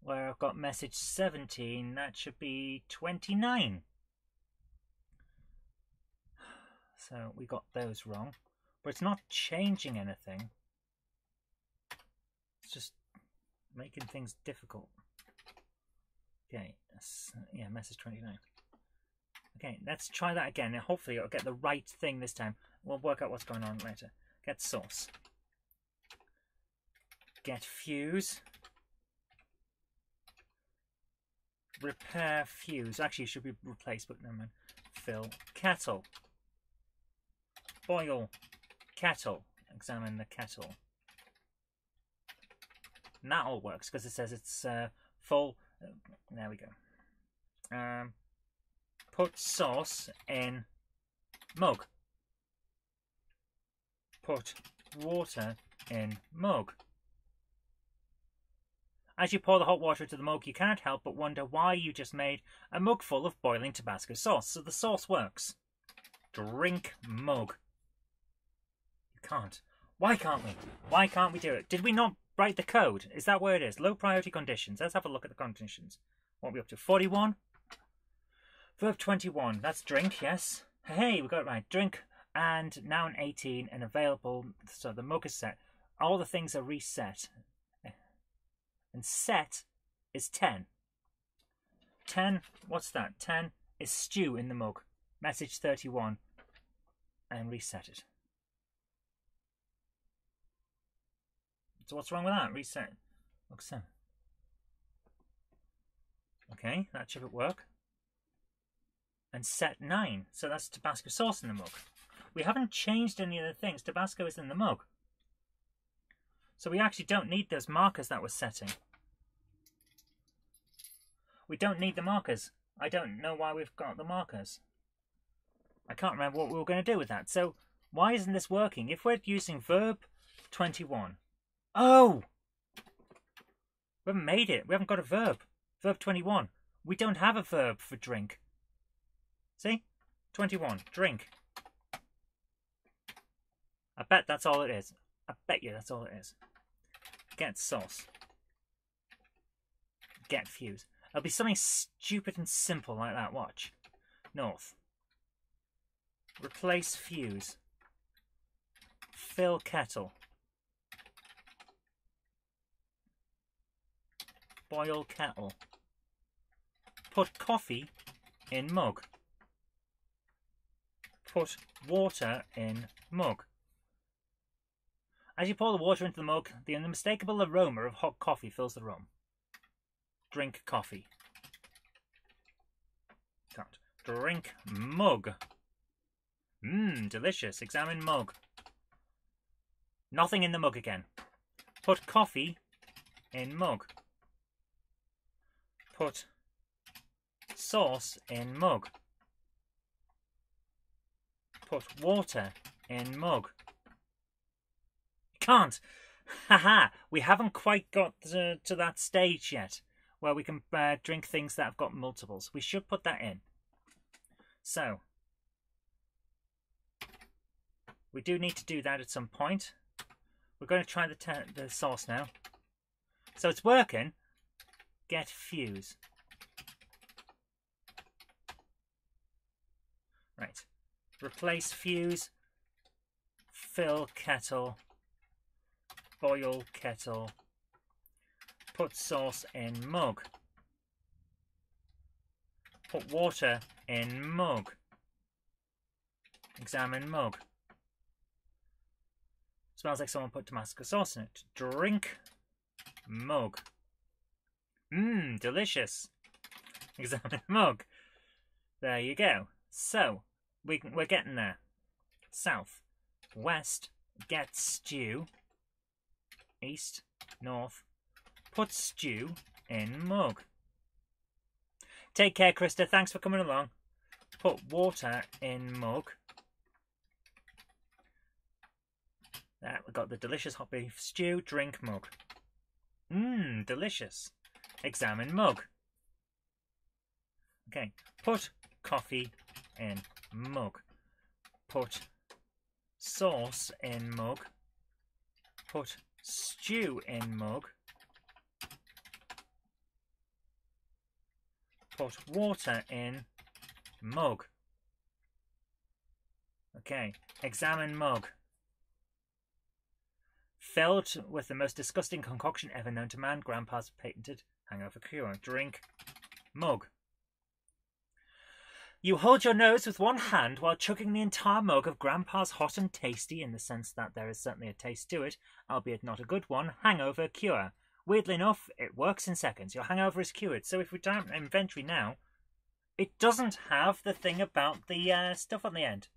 where I've got message 17, that should be 29. So we got those wrong. But it's not changing anything. It's just making things difficult. Okay, yeah, message 29. Okay, let's try that again. Hopefully it'll get the right thing this time. We'll work out what's going on later. Get sauce. Get fuse. Repair fuse. Actually, it should be replaced, but never mind. Fill kettle. Boil. Kettle. Examine the kettle. And that all works because it says it's uh, full. Uh, there we go. Um, put sauce in mug. Put water in mug. As you pour the hot water into the mug, you can't help but wonder why you just made a mug full of boiling Tabasco sauce. So the sauce works. Drink mug. Can't. Why can't we? Why can't we do it? Did we not write the code? Is that where it is? Low priority conditions. Let's have a look at the conditions. What are we up to? 41? Verb 21. That's drink, yes. Hey, we got it right. Drink and now an 18 and available. So the mug is set. All the things are reset. And set is 10. 10, what's that? 10 is stew in the mug. Message 31. And reset it. So what's wrong with that? Reset. Look so. Okay, that should work. And set 9. So that's Tabasco sauce in the mug. We haven't changed any of the things. Tabasco is in the mug. So we actually don't need those markers that we're setting. We don't need the markers. I don't know why we've got the markers. I can't remember what we were going to do with that. So why isn't this working? If we're using verb 21. Oh! We haven't made it. We haven't got a verb. Verb 21. We don't have a verb for drink. See? 21. Drink. I bet that's all it is. I bet you that's all it is. Get sauce. Get fuse. It'll be something stupid and simple like that. Watch. North. Replace fuse. Fill kettle. Boil kettle. Put coffee in mug. Put water in mug. As you pour the water into the mug, the unmistakable aroma of hot coffee fills the room drink coffee. Can't. Drink mug. Mmm, delicious. Examine mug. Nothing in the mug again. Put coffee in mug. Put sauce in mug. Put water in mug. Can't. Haha, we haven't quite got to, to that stage yet where we can uh, drink things that have got multiples. We should put that in. So, we do need to do that at some point. We're going to try the, the sauce now. So it's working. Get fuse. Right. Replace fuse. Fill kettle. Boil kettle. Put sauce in mug. Put water in mug. Examine mug. Smells like someone put Tabasco sauce in it. Drink mug. Mmm, delicious. Examine mug. There you go. So, we, we're getting there. South, west, get stew. East, north, Put stew in mug. Take care, Krista. Thanks for coming along. Put water in mug. There, we've got the delicious hot beef stew. Drink mug. Mmm, delicious. Examine mug. Okay, put coffee in mug. Put sauce in mug. Put stew in mug. put water in mug. Okay, examine mug. Filled with the most disgusting concoction ever known to man, Grandpa's patented hangover cure. Drink mug. You hold your nose with one hand while chugging the entire mug of Grandpa's hot and tasty, in the sense that there is certainly a taste to it, albeit not a good one, hangover cure. Weirdly enough, it works in seconds. Your hangover is cured. So if we down inventory now, it doesn't have the thing about the uh, stuff on the end.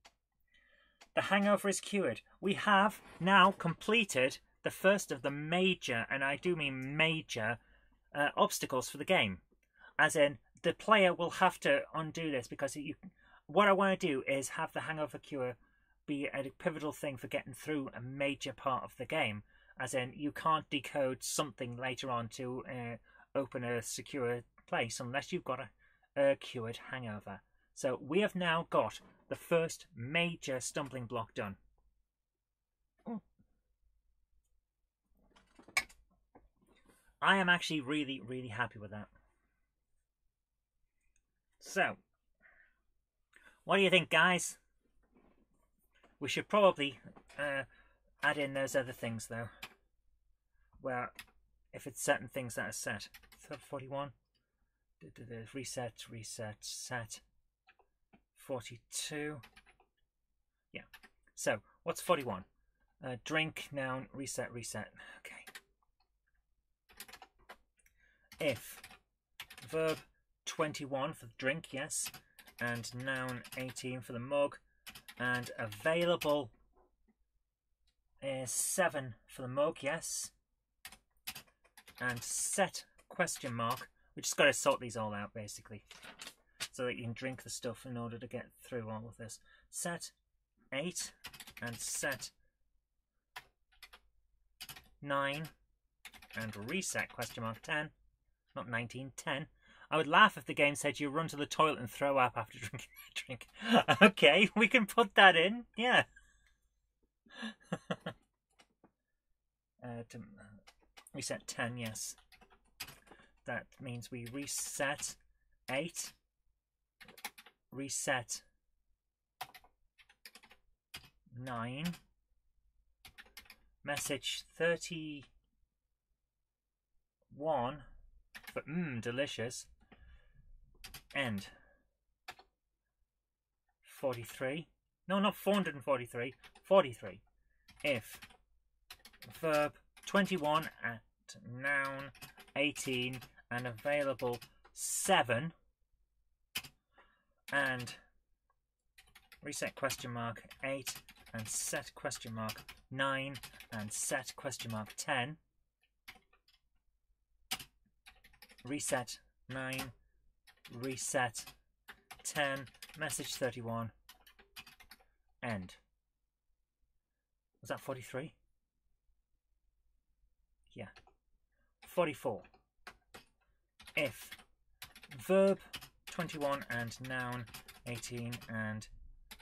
The hangover is cured. We have now completed the first of the major, and I do mean major, uh, obstacles for the game. As in, the player will have to undo this because you. What I want to do is have the hangover cure be a pivotal thing for getting through a major part of the game as in you can't decode something later on to uh, open a secure place unless you've got a, a cured hangover. So we have now got the first major stumbling block done. I am actually really, really happy with that. So, what do you think, guys? We should probably uh, add in those other things, though. Where, if it's certain things that are set. 41. Reset, reset, set. 42. Yeah. So, what's 41? Uh, drink, noun, reset, reset. Okay. If. Verb 21 for the drink, yes, and noun 18 for the mug, and available is 7 for the mug, yes, and set question mark. We just got to sort these all out basically, so that you can drink the stuff in order to get through all of this. Set 8 and set 9 and reset question mark 10 not 1910. I would laugh if the game said you run to the toilet and throw up after drinking that drink. okay, we can put that in. Yeah. uh, to, reset 10, yes. That means we reset 8. Reset 9. Message 31. But mmm, delicious. End. 43. No, not 443. 43. If verb 21 at noun 18 and available 7 and reset question mark 8 and set question mark 9 and set question mark 10 reset 9 reset 10 message 31 end. Was that 43 yeah. 44 if. Verb 21 and noun 18 and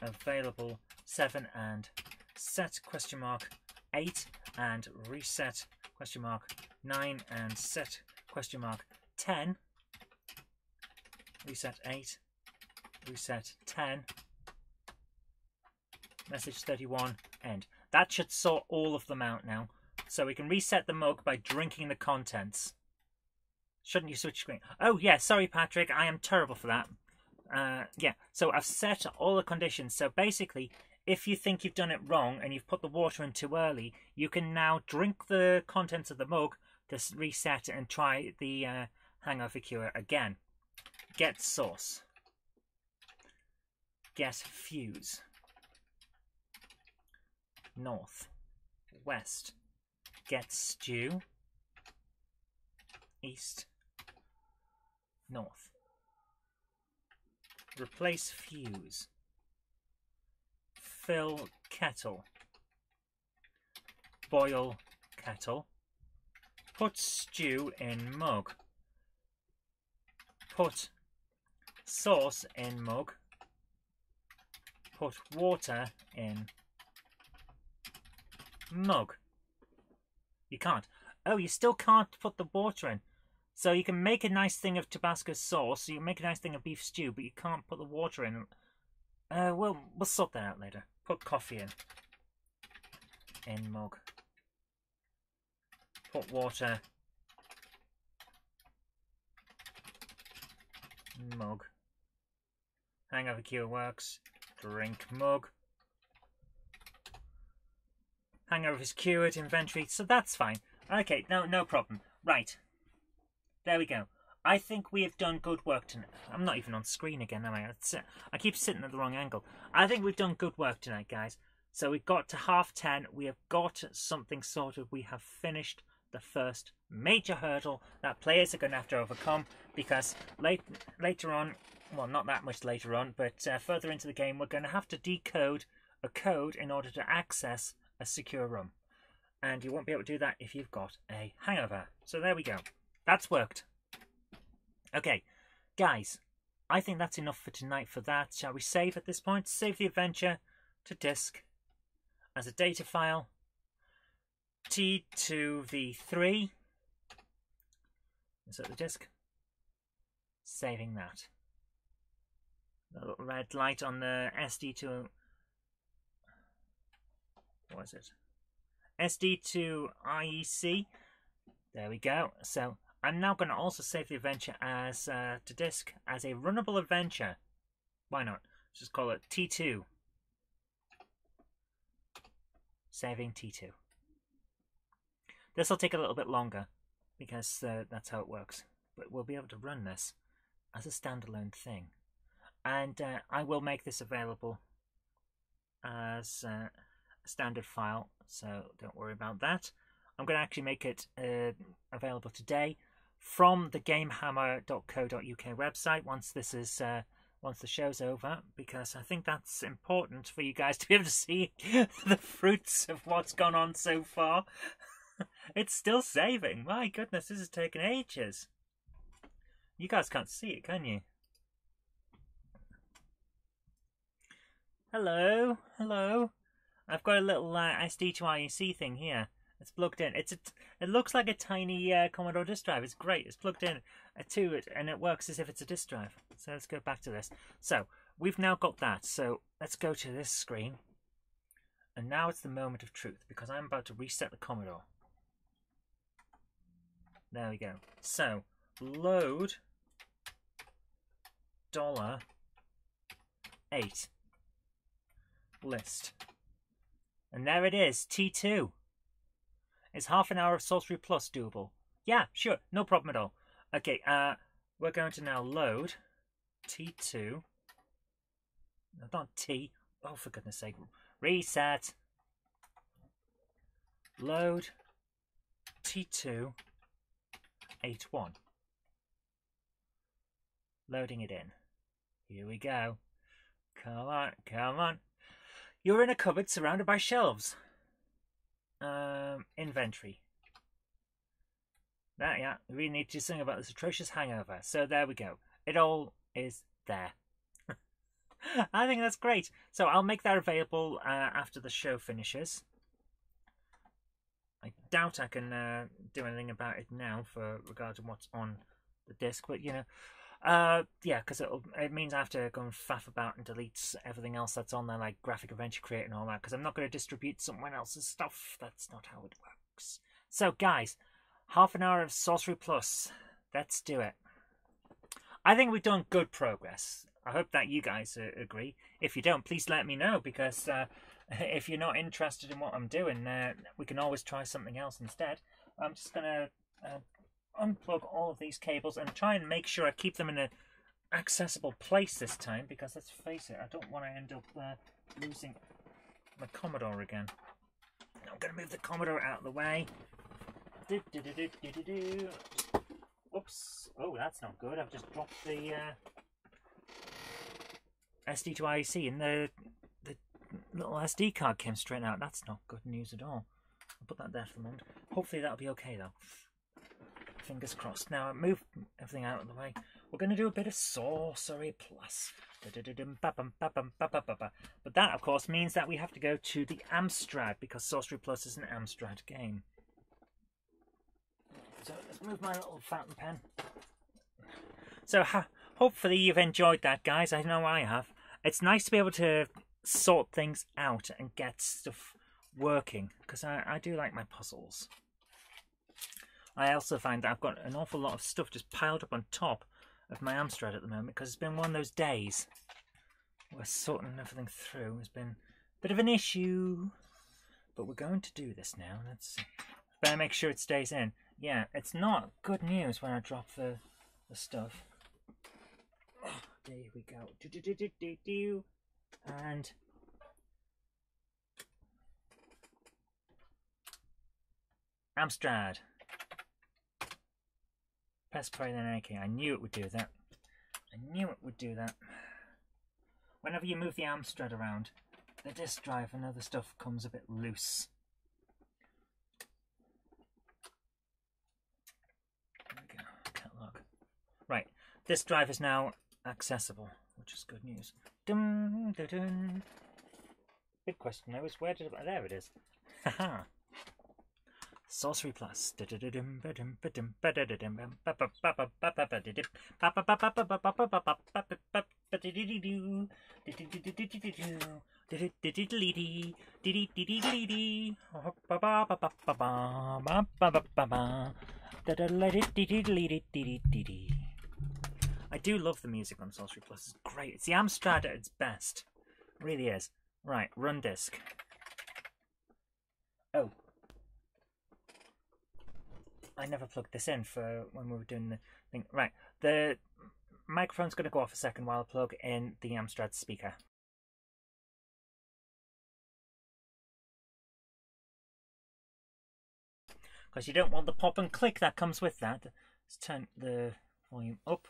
available 7 and set question mark 8 and reset question mark 9 and set question mark 10 reset 8, reset 10, message 31, end. That should sort all of them out now. So we can reset the mug by drinking the contents. Shouldn't you switch screen? Oh, yeah, sorry, Patrick. I am terrible for that. Uh, yeah, so I've set all the conditions. So basically, if you think you've done it wrong and you've put the water in too early, you can now drink the contents of the mug to reset and try the uh, hangover cure again. Get sauce. Get fuse. North. West. Get stew. East. North. Replace fuse. Fill kettle. Boil kettle. Put stew in mug. Put sauce in mug, put water in mug. You can't. Oh, you still can't put the water in. So you can make a nice thing of Tabasco sauce, you can make a nice thing of beef stew, but you can't put the water in. Uh, well, we'll sort that out later. Put coffee in. In mug. Put water. Mug. Hangover cure works. Drink mug. Hangover is cured, inventory, so that's fine. Okay, no, no problem. Right. There we go. I think we have done good work tonight. I'm not even on screen again, am I? I keep sitting at the wrong angle. I think we've done good work tonight, guys. So we've got to half ten. We have got something sorted. We have finished the first major hurdle that players are going to have to overcome because late, later on well, not that much later on, but uh, further into the game, we're going to have to decode a code in order to access a secure room. And you won't be able to do that if you've got a hangover. So there we go. That's worked. Okay, guys, I think that's enough for tonight for that. Shall we save at this point? Save the adventure to disk as a data file. T2V3. Insert the disk. Saving that. The little red light on the SD2. what is it? SD2 IEC. There we go. So I'm now going to also save the adventure as uh, to disk as a runnable adventure. Why not? Just call it T2. Saving T2. This will take a little bit longer because uh, that's how it works. But we'll be able to run this as a standalone thing. And uh, I will make this available as uh, a standard file, so don't worry about that. I'm going to actually make it uh, available today from the gamehammer.co.uk website once this is uh, once the show's over because I think that's important for you guys to be able to see the fruits of what's gone on so far. it's still saving. My goodness, this has taken ages. You guys can't see it, can you? Hello, hello. I've got a little uh, SD to IEC thing here. It's plugged in. It's a, it looks like a tiny uh, Commodore disk drive. It's great. It's plugged in uh, to it, and it works as if it's a disk drive. So let's go back to this. So we've now got that. So let's go to this screen. And now it's the moment of truth because I'm about to reset the Commodore. There we go. So load dollar eight list. And there it is, T2. Is half an hour of Sorcery Plus doable? Yeah, sure, no problem at all. Okay, uh, we're going to now load T2. No, not T. Oh, for goodness sake. Reset. Load T2 81. Loading it in. Here we go. Come on, come on. You're in a cupboard surrounded by shelves. Um, inventory. That, yeah, we need to sing about this atrocious hangover. So there we go. It all is there. I think that's great. So I'll make that available uh, after the show finishes. Doubt I can uh, do anything about it now for regard to what's on the disc, but you know, uh, yeah, because it means I have to go and faff about and delete everything else that's on there, like Graphic Adventure Creator and all that, because I'm not going to distribute someone else's stuff. That's not how it works. So, guys, half an hour of Sorcery Plus. Let's do it. I think we've done good progress. I hope that you guys uh, agree. If you don't, please let me know, because uh, if you're not interested in what I'm doing, uh, we can always try something else instead. I'm just going to uh, unplug all of these cables and try and make sure I keep them in an accessible place this time because let's face it, I don't want to end up uh, losing my Commodore again. I'm going to move the Commodore out of the way. Do, do, do. Whoops. Oh, that's not good. I've just dropped the uh, SD to IEC in the, the little SD card came straight out. That's not good news at all. I'll put that there for the moment. Hopefully that'll be okay though fingers crossed. Now, move everything out of the way. We're going to do a bit of Sorcery Plus. But that, of course, means that we have to go to the Amstrad, because Sorcery Plus is an Amstrad game. So let's move my little fountain pen. So hopefully you've enjoyed that, guys. I know I have. It's nice to be able to sort things out and get stuff working, because I, I do like my puzzles. I also find that I've got an awful lot of stuff just piled up on top of my Amstrad at the moment because it's been one of those days where sorting everything through has been a bit of an issue. But we're going to do this now. Let's better make sure it stays in. Yeah, it's not good news when I drop the, the stuff. There we go. Do, do, do, do, do, do. And Amstrad. Best play than anything. I knew it would do that. I knew it would do that. Whenever you move the Amstrad around, the disk drive and other stuff comes a bit loose. Right. This drive is now accessible, which is good news. Dun, dun, dun. Big question though is where did it, there it is. Haha. Sorcery Plus. I do love the music on Sorcery Plus. It's great. It's the Amstrad at its best. It really is. Right, run disc. Oh. I never plugged this in for when we were doing the thing. Right, the microphone's going to go off a second while I plug in the Amstrad speaker. Because you don't want the pop and click that comes with that. Let's turn the volume up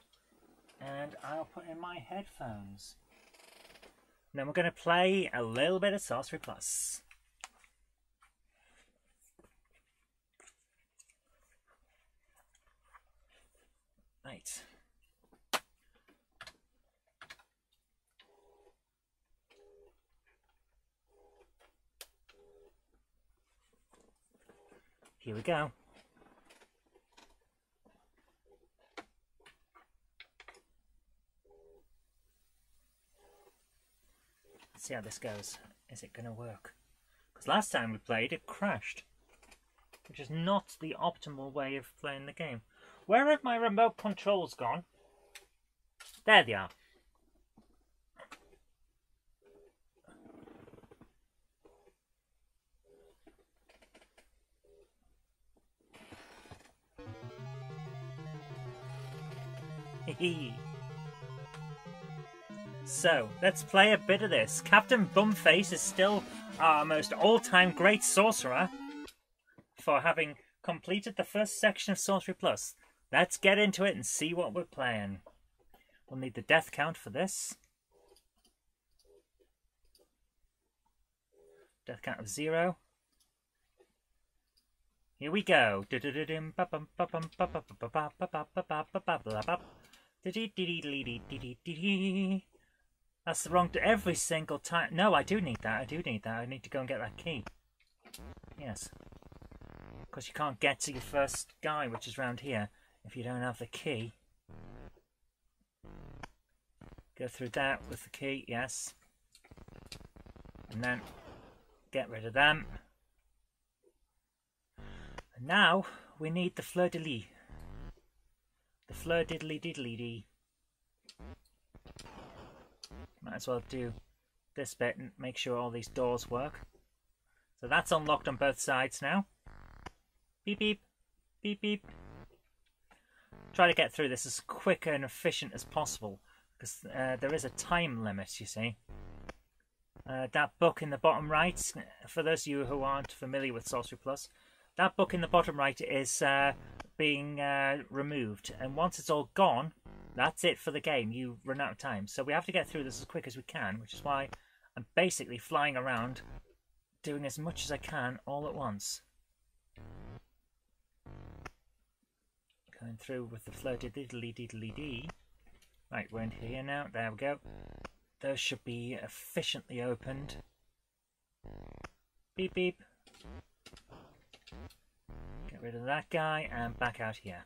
and I'll put in my headphones. Then we're going to play a little bit of Sorcery Plus. Right. Here we go. See how this goes. Is it going to work? Because last time we played, it crashed. Which is not the optimal way of playing the game. Where have my remote controls gone? There they are. So, let's play a bit of this. Captain Bumface is still our most all-time great sorcerer for having completed the first section of Sorcery Plus. Let's get into it and see what we're playing. We'll need the death count for this. Death count of zero. Here we go. That's the wrong to every single time. No, I do need that. I do need that. I need to go and get that key. Yes. Because you can't get to your first guy, which is round here, if you don't have the key. Go through that with the key, yes. And then get rid of them. And now we need the fleur de lis. The fleur diddly diddly dee. Might as well do this bit and make sure all these doors work. So that's unlocked on both sides now. Beep beep. Beep beep. Try to get through this as quick and efficient as possible because uh, there is a time limit, you see. Uh, that book in the bottom right, for those of you who aren't familiar with Sorcery Plus, that book in the bottom right is uh, being uh, removed. And once it's all gone, that's it for the game. You run out of time. So we have to get through this as quick as we can, which is why I'm basically flying around doing as much as I can all at once. Going through with the floated diddly diddly dee. Right, we're in here now. There we go. Those should be efficiently opened. Beep beep. Get rid of that guy and back out here.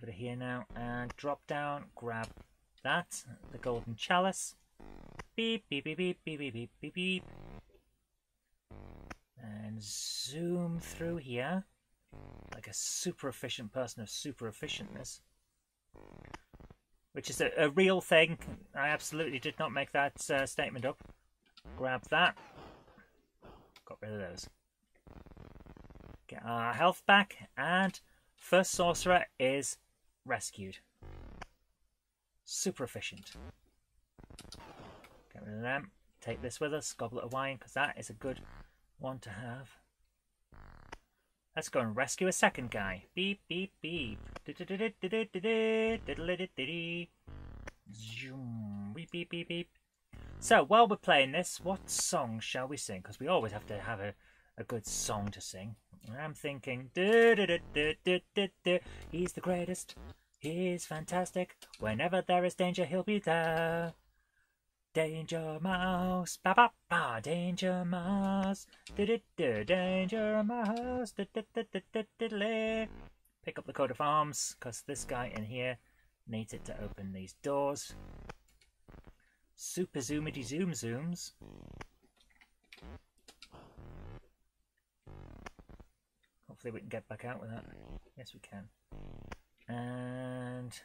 Over to here now and drop down, grab that, the golden chalice. Beep, beep, beep, beep, beep, beep, beep, beep, beep. And zoom through here like a super efficient person of super efficientness. Which is a, a real thing. I absolutely did not make that uh, statement up. Grab that. Got rid of those. Get our health back, and first sorcerer is rescued. Super efficient. Get rid of them. Take this with us, goblet of wine, because that is a good one to have. Let's go and rescue a second guy. Beep, beep, beep. Beep, beep, beep, beep. So, while we're playing this, what song shall we sing? Because we always have to have a, a good song to sing. I'm thinking, he's the greatest, he's fantastic. Whenever there is danger, he'll be there. Danger mouse, ba ba ba, danger mouse, da da da, danger mouse, da da da da da da. Pick up the coat of arms, because this guy in here needs it to open these doors. Super zoomity zoom zooms. Hopefully we can get back out with that. Yes, we can. And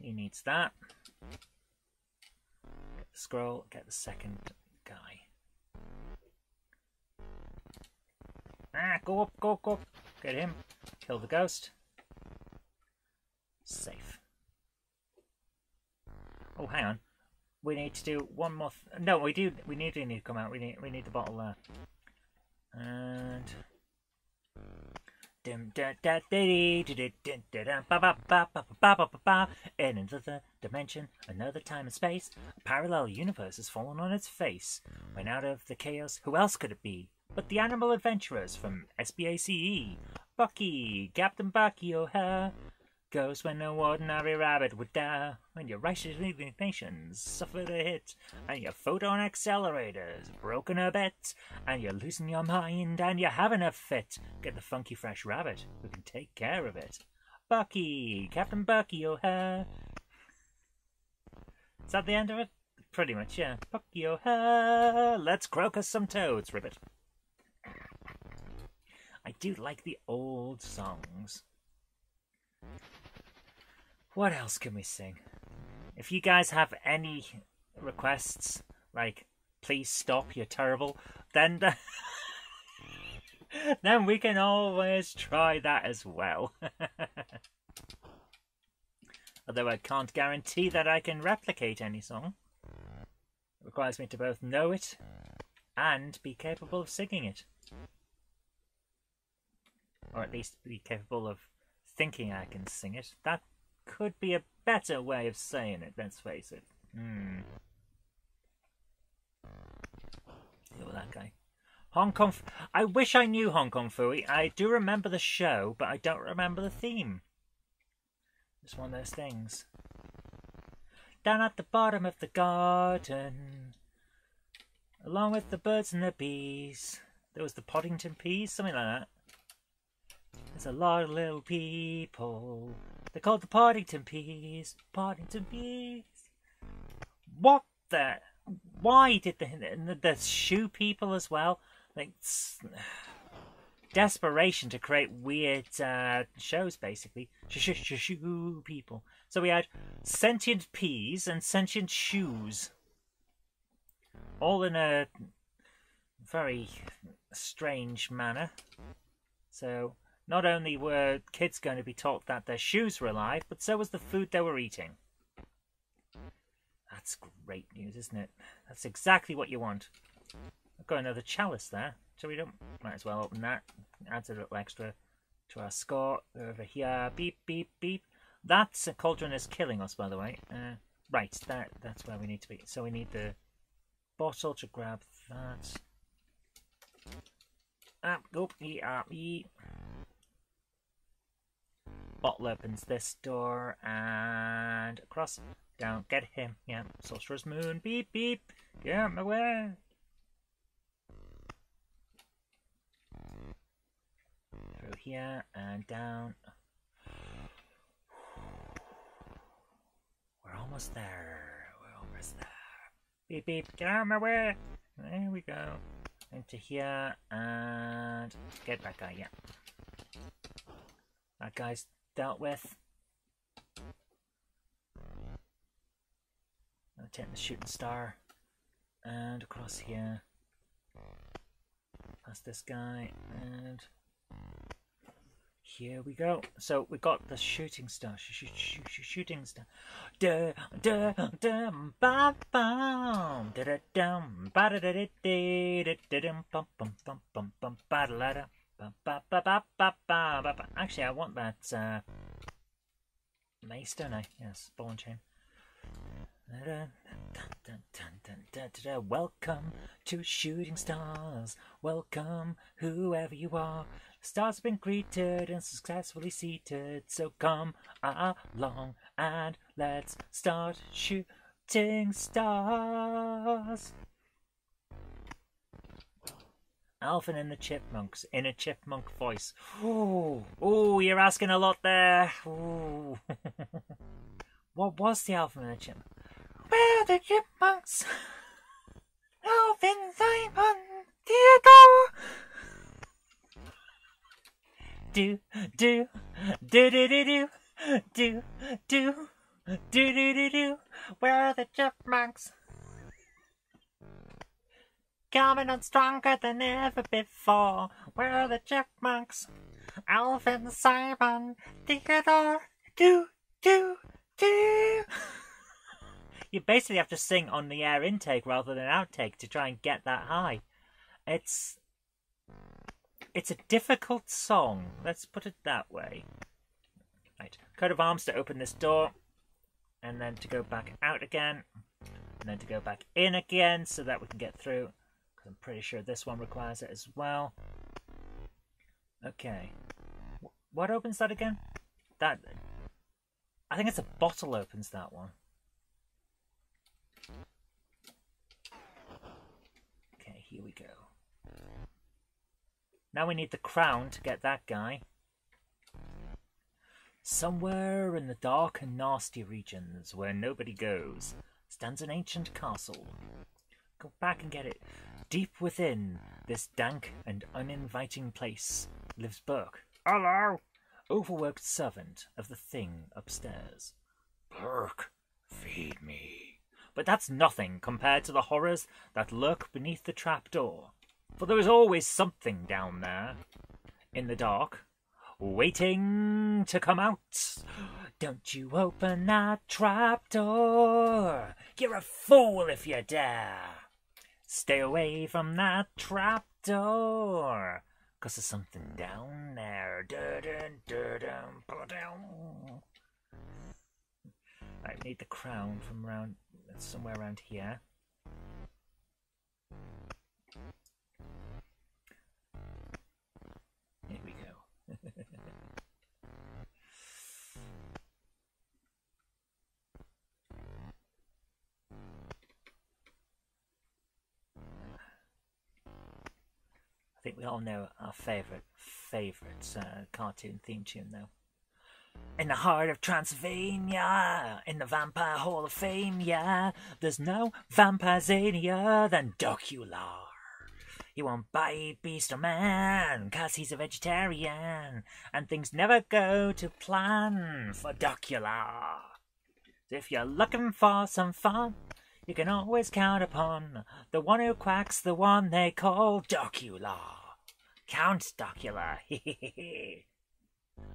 he needs that. Get the scroll, get the second guy. Ah, go up, go up, go up. Get him. Kill the ghost. Safe. Oh, hang on. We need to do one more. no, we do. We need to need to come out. We need. We need the bottle there. And in another dimension, another time and space, a parallel universe has fallen on its face. When out of the chaos, who else could it be? But the animal adventurers from SPACE. Bucky, Captain Bucky O'Hare, goes when no ordinary rabbit would dare. When your righteous nations suffered a hit, and your photon accelerator's broken a bit, and you're losing your mind, and you're having a fit, get the funky fresh rabbit who can take care of it. Bucky, Captain Bucky O'Hare. Is that the end of it? Pretty much, yeah. Bucky O'Hare, let's croak us some toads, Ribbit. I do like the old songs. What else can we sing? If you guys have any requests, like please stop, you're terrible, then the then we can always try that as well. Although I can't guarantee that I can replicate any song. It requires me to both know it and be capable of singing it. Or at least be capable of thinking I can sing it. That could be a better way of saying it, let's face it. Hmm. Look at that guy. Hong Kong. F I wish I knew Hong Kong Phooey. I do remember the show, but I don't remember the theme. It's one of those things. Down at the bottom of the garden, along with the birds and the bees. There was the Poddington Peas, something like that. There's a lot of little people they're called the Poddington Peas. Poddington Peas. What the? Why did the the, the shoe people as well? Like desperation to create weird uh, shows, basically. Shoe people. So we had sentient peas and sentient shoes, all in a very strange manner. So not only were kids going to be taught that their shoes were alive, but so was the food they were eating. That's great news, isn't it? That's exactly what you want. I've got another chalice there, so we don't might as well open that. Adds a little extra to our score. Over here, beep, beep, beep. That's a cauldron is killing us, by the way. Uh, right, that that's where we need to be. So we need the bottle to grab that. Ah, go, eat, ah. Bottle opens this door and across. Down. Get him. Yeah. Sorcerer's Moon. Beep, beep. Get him away. Through here and down. We're almost there. We're almost there. Beep, beep. Get out my way. There we go. Into here and get that guy. Yeah. That guy's dealt with. Take the shooting star and across here past this guy and here we go. So we got the shooting star. Sh sh sh sh shooting star. Da da da ba bum da da dum ba da da da da da dum bum bum bum bum bum ba da da Actually, I want that uh, mace, don't I? Yes, ball and chain. Welcome to Shooting Stars. Welcome, whoever you are. Stars have been greeted and successfully seated. So come along and let's start shooting stars. Alvin and the Chipmunks in a chipmunk voice. Ooh, ooh, you're asking a lot there. Ooh. what was the Alvin and the Chipmunks? Where the Chipmunks? Alvin, Simon, Theodore. Do, do, do, do, do, do, do, do, do, do, do, do. Where are the Chipmunks? Coming on stronger than ever before. Where are the chipmunks? Alvin, Simon, Theodore, do, do, do. you basically have to sing on the air intake rather than outtake to try and get that high. It's it's a difficult song. Let's put it that way. Right, coat of arms to open this door, and then to go back out again, and then to go back in again so that we can get through. I'm pretty sure this one requires it as well. Okay. What opens that again? That... I think it's a bottle opens that one. Okay, here we go. Now we need the crown to get that guy. Somewhere in the dark and nasty regions where nobody goes stands an ancient castle. Go back and get it. Deep within this dank and uninviting place lives Burke. Hello! Overworked servant of the thing upstairs. Burke, feed me. But that's nothing compared to the horrors that lurk beneath the trapdoor. For there is always something down there, in the dark, waiting to come out. Don't you open that trapdoor. You're a fool if you dare. Stay away from that trap door. Cause there's something down there. Dun, dun, dun, down. I need the crown from around somewhere around. Here think we all know our favourite, favourite uh, cartoon theme tune, though. In the heart of Transylvania, in the Vampire Hall of Fame, yeah, there's no vampire zanier than Duckula. He won't bite beast or man, cause he's a vegetarian, and things never go to plan for Duckula. If you're looking for some fun, you can always count upon the one who quacks the one they call Duckula. Count Duckula.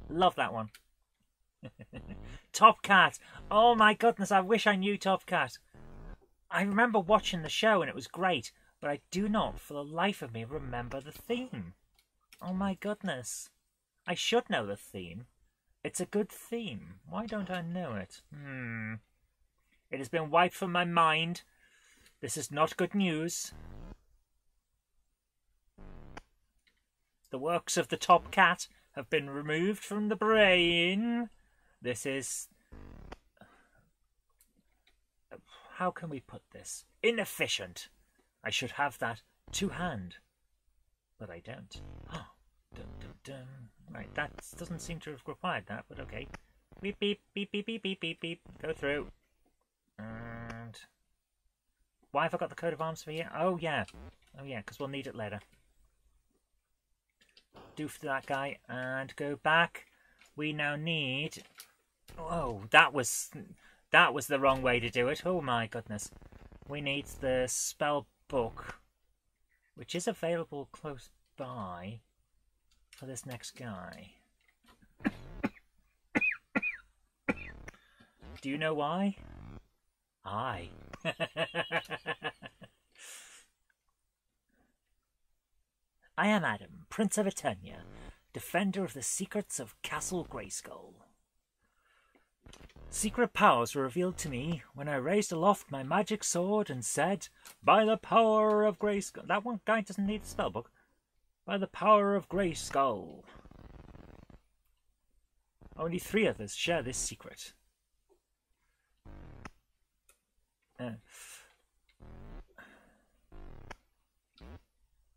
Love that one. Top Cat. Oh my goodness, I wish I knew Top Cat. I remember watching the show and it was great, but I do not, for the life of me, remember the theme. Oh my goodness. I should know the theme. It's a good theme. Why don't I know it? Hmm. It has been wiped from my mind. This is not good news. The works of the top cat have been removed from the brain. This is. How can we put this? Inefficient. I should have that to hand. But I don't. Oh, dun, dun, dun. Right, that doesn't seem to have required that, but okay. Beep, beep, beep, beep, beep, beep, beep, beep. Go through. And why have I got the coat of arms for you? Oh yeah, oh yeah, because we'll need it later. Do for that guy and go back. We now need. Oh, that was that was the wrong way to do it. Oh my goodness. We need the spell book, which is available close by for this next guy. Do you know why? I. I am Adam, Prince of Eternia, defender of the secrets of Castle Grayskull. Secret powers were revealed to me when I raised aloft my magic sword and said, By the power of Grayskull. That one guy doesn't need a spellbook. By the power of Grayskull. Only three others share this secret. Uh,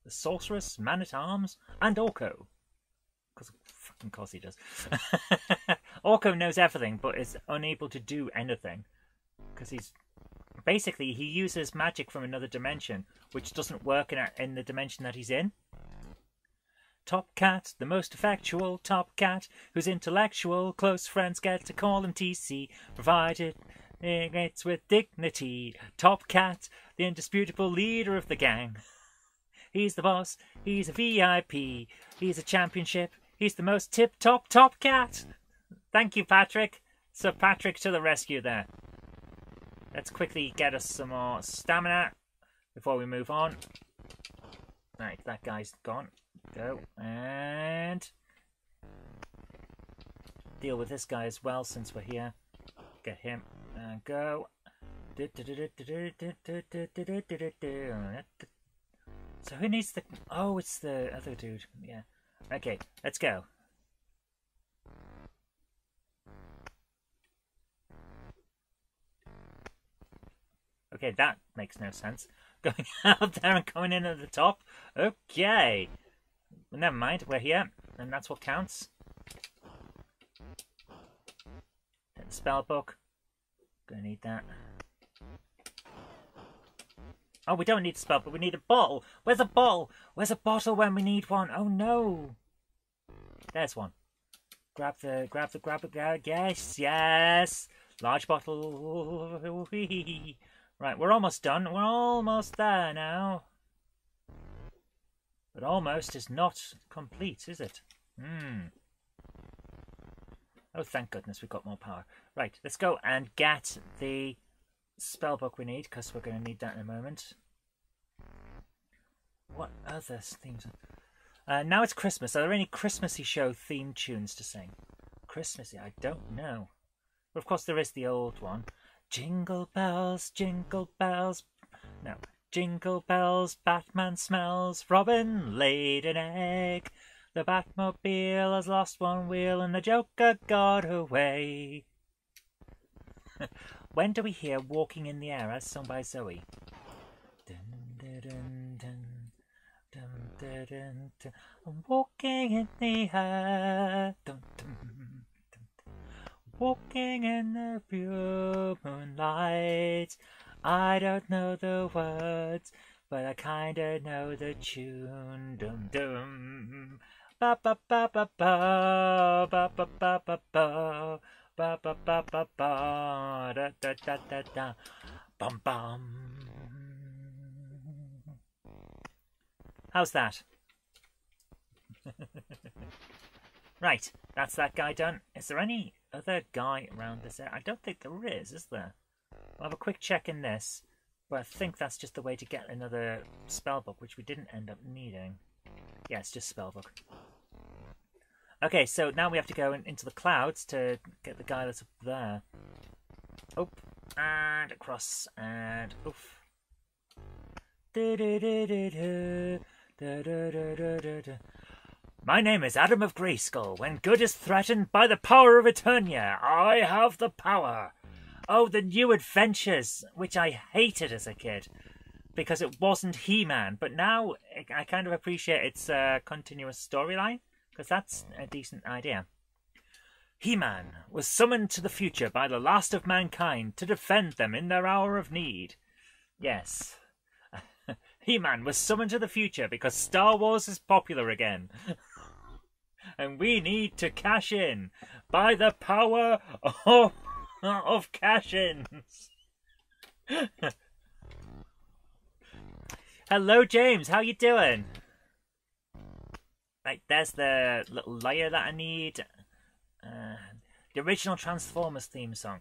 the sorceress, man at arms, and Orko. Because fucking course he does. Orko knows everything, but is unable to do anything because he's basically he uses magic from another dimension, which doesn't work in, in the dimension that he's in. Top Cat, the most effectual Top Cat, whose intellectual close friends get to call him TC, provided it's with dignity. Top Cat, the indisputable leader of the gang. He's the boss, he's a VIP, he's a championship, he's the most tip top top cat. Thank you, Patrick. Sir Patrick to the rescue there. Let's quickly get us some more stamina before we move on. Right, that guy's gone. Go. And deal with this guy as well since we're here. Get him. And go. So who needs the... Oh, it's the other dude. Yeah. Okay, let's go. Okay, that makes no sense. Going out there and coming in at the top. Okay. never mind, we're here, and that's what counts. Get the spell book. Gonna need that. Oh, we don't need a spell, but we need a bottle. Where's a bottle? Where's a bottle when we need one? Oh no. There's one. Grab the, grab the, grab the, yes, yes. Large bottle. Right, we're almost done. We're almost there now. But almost is not complete, is it? Hmm. Oh, thank goodness we've got more power. Right, let's go and get the spell book we need, because we're going to need that in a moment. What other themes? Uh, now it's Christmas. Are there any Christmassy show theme tunes to sing? Christmassy? I don't know. But of course there is the old one. Jingle bells, jingle bells. No. Jingle bells, Batman smells. Robin laid an egg. The Batmobile has lost one wheel and the Joker got away. when do we hear Walking in the Air as sung by Zoe? Dun, dun, dun, walking in the air. Walking in the pure moonlight. I don't know the words, but I kinda know the tune. Dum dum. Ba ba ba ba ba ba ba ba ba ba ba ba ba ba ba da da da da da bum bum. How's that? right, that's that guy done. Is there any other guy around this area? I don't think there is, is there? I'll have a quick check in this, but I think that's just the way to get another spellbook, which we didn't end up needing. Yeah, it's just spellbook. Okay, so now we have to go in, into the clouds to get the guy that's up there. Oh, and across, and oof. My name is Adam of Grayskull. When good is threatened by the power of Eternia, I have the power. Oh, the new adventures, which I hated as a kid because it wasn't He-Man, but now I kind of appreciate its uh, continuous storyline because that's a decent idea. He-Man was summoned to the future by the last of mankind to defend them in their hour of need. Yes. He-Man was summoned to the future because Star Wars is popular again. and we need to cash in by the power of, of cash-ins. Hello, James. How you doing? Right, there's the little layer that I need. Uh, the original Transformers theme song.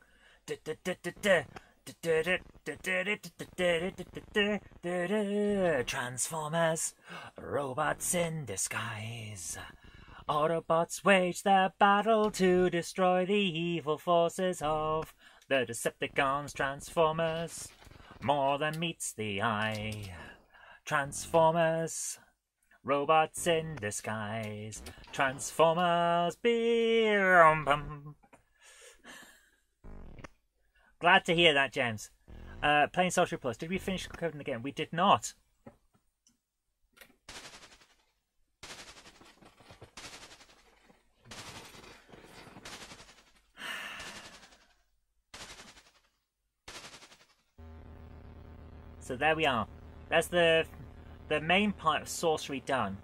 Transformers, robots in disguise. Autobots wage their battle to destroy the evil forces of the Decepticons. Transformers, more than meets the eye. Transformers, robots in disguise. Transformers, beer. Glad to hear that, James. Uh, playing Sorcery Plus. Did we finish coding the game? We did not. So there we are. That's the the main part of sorcery done.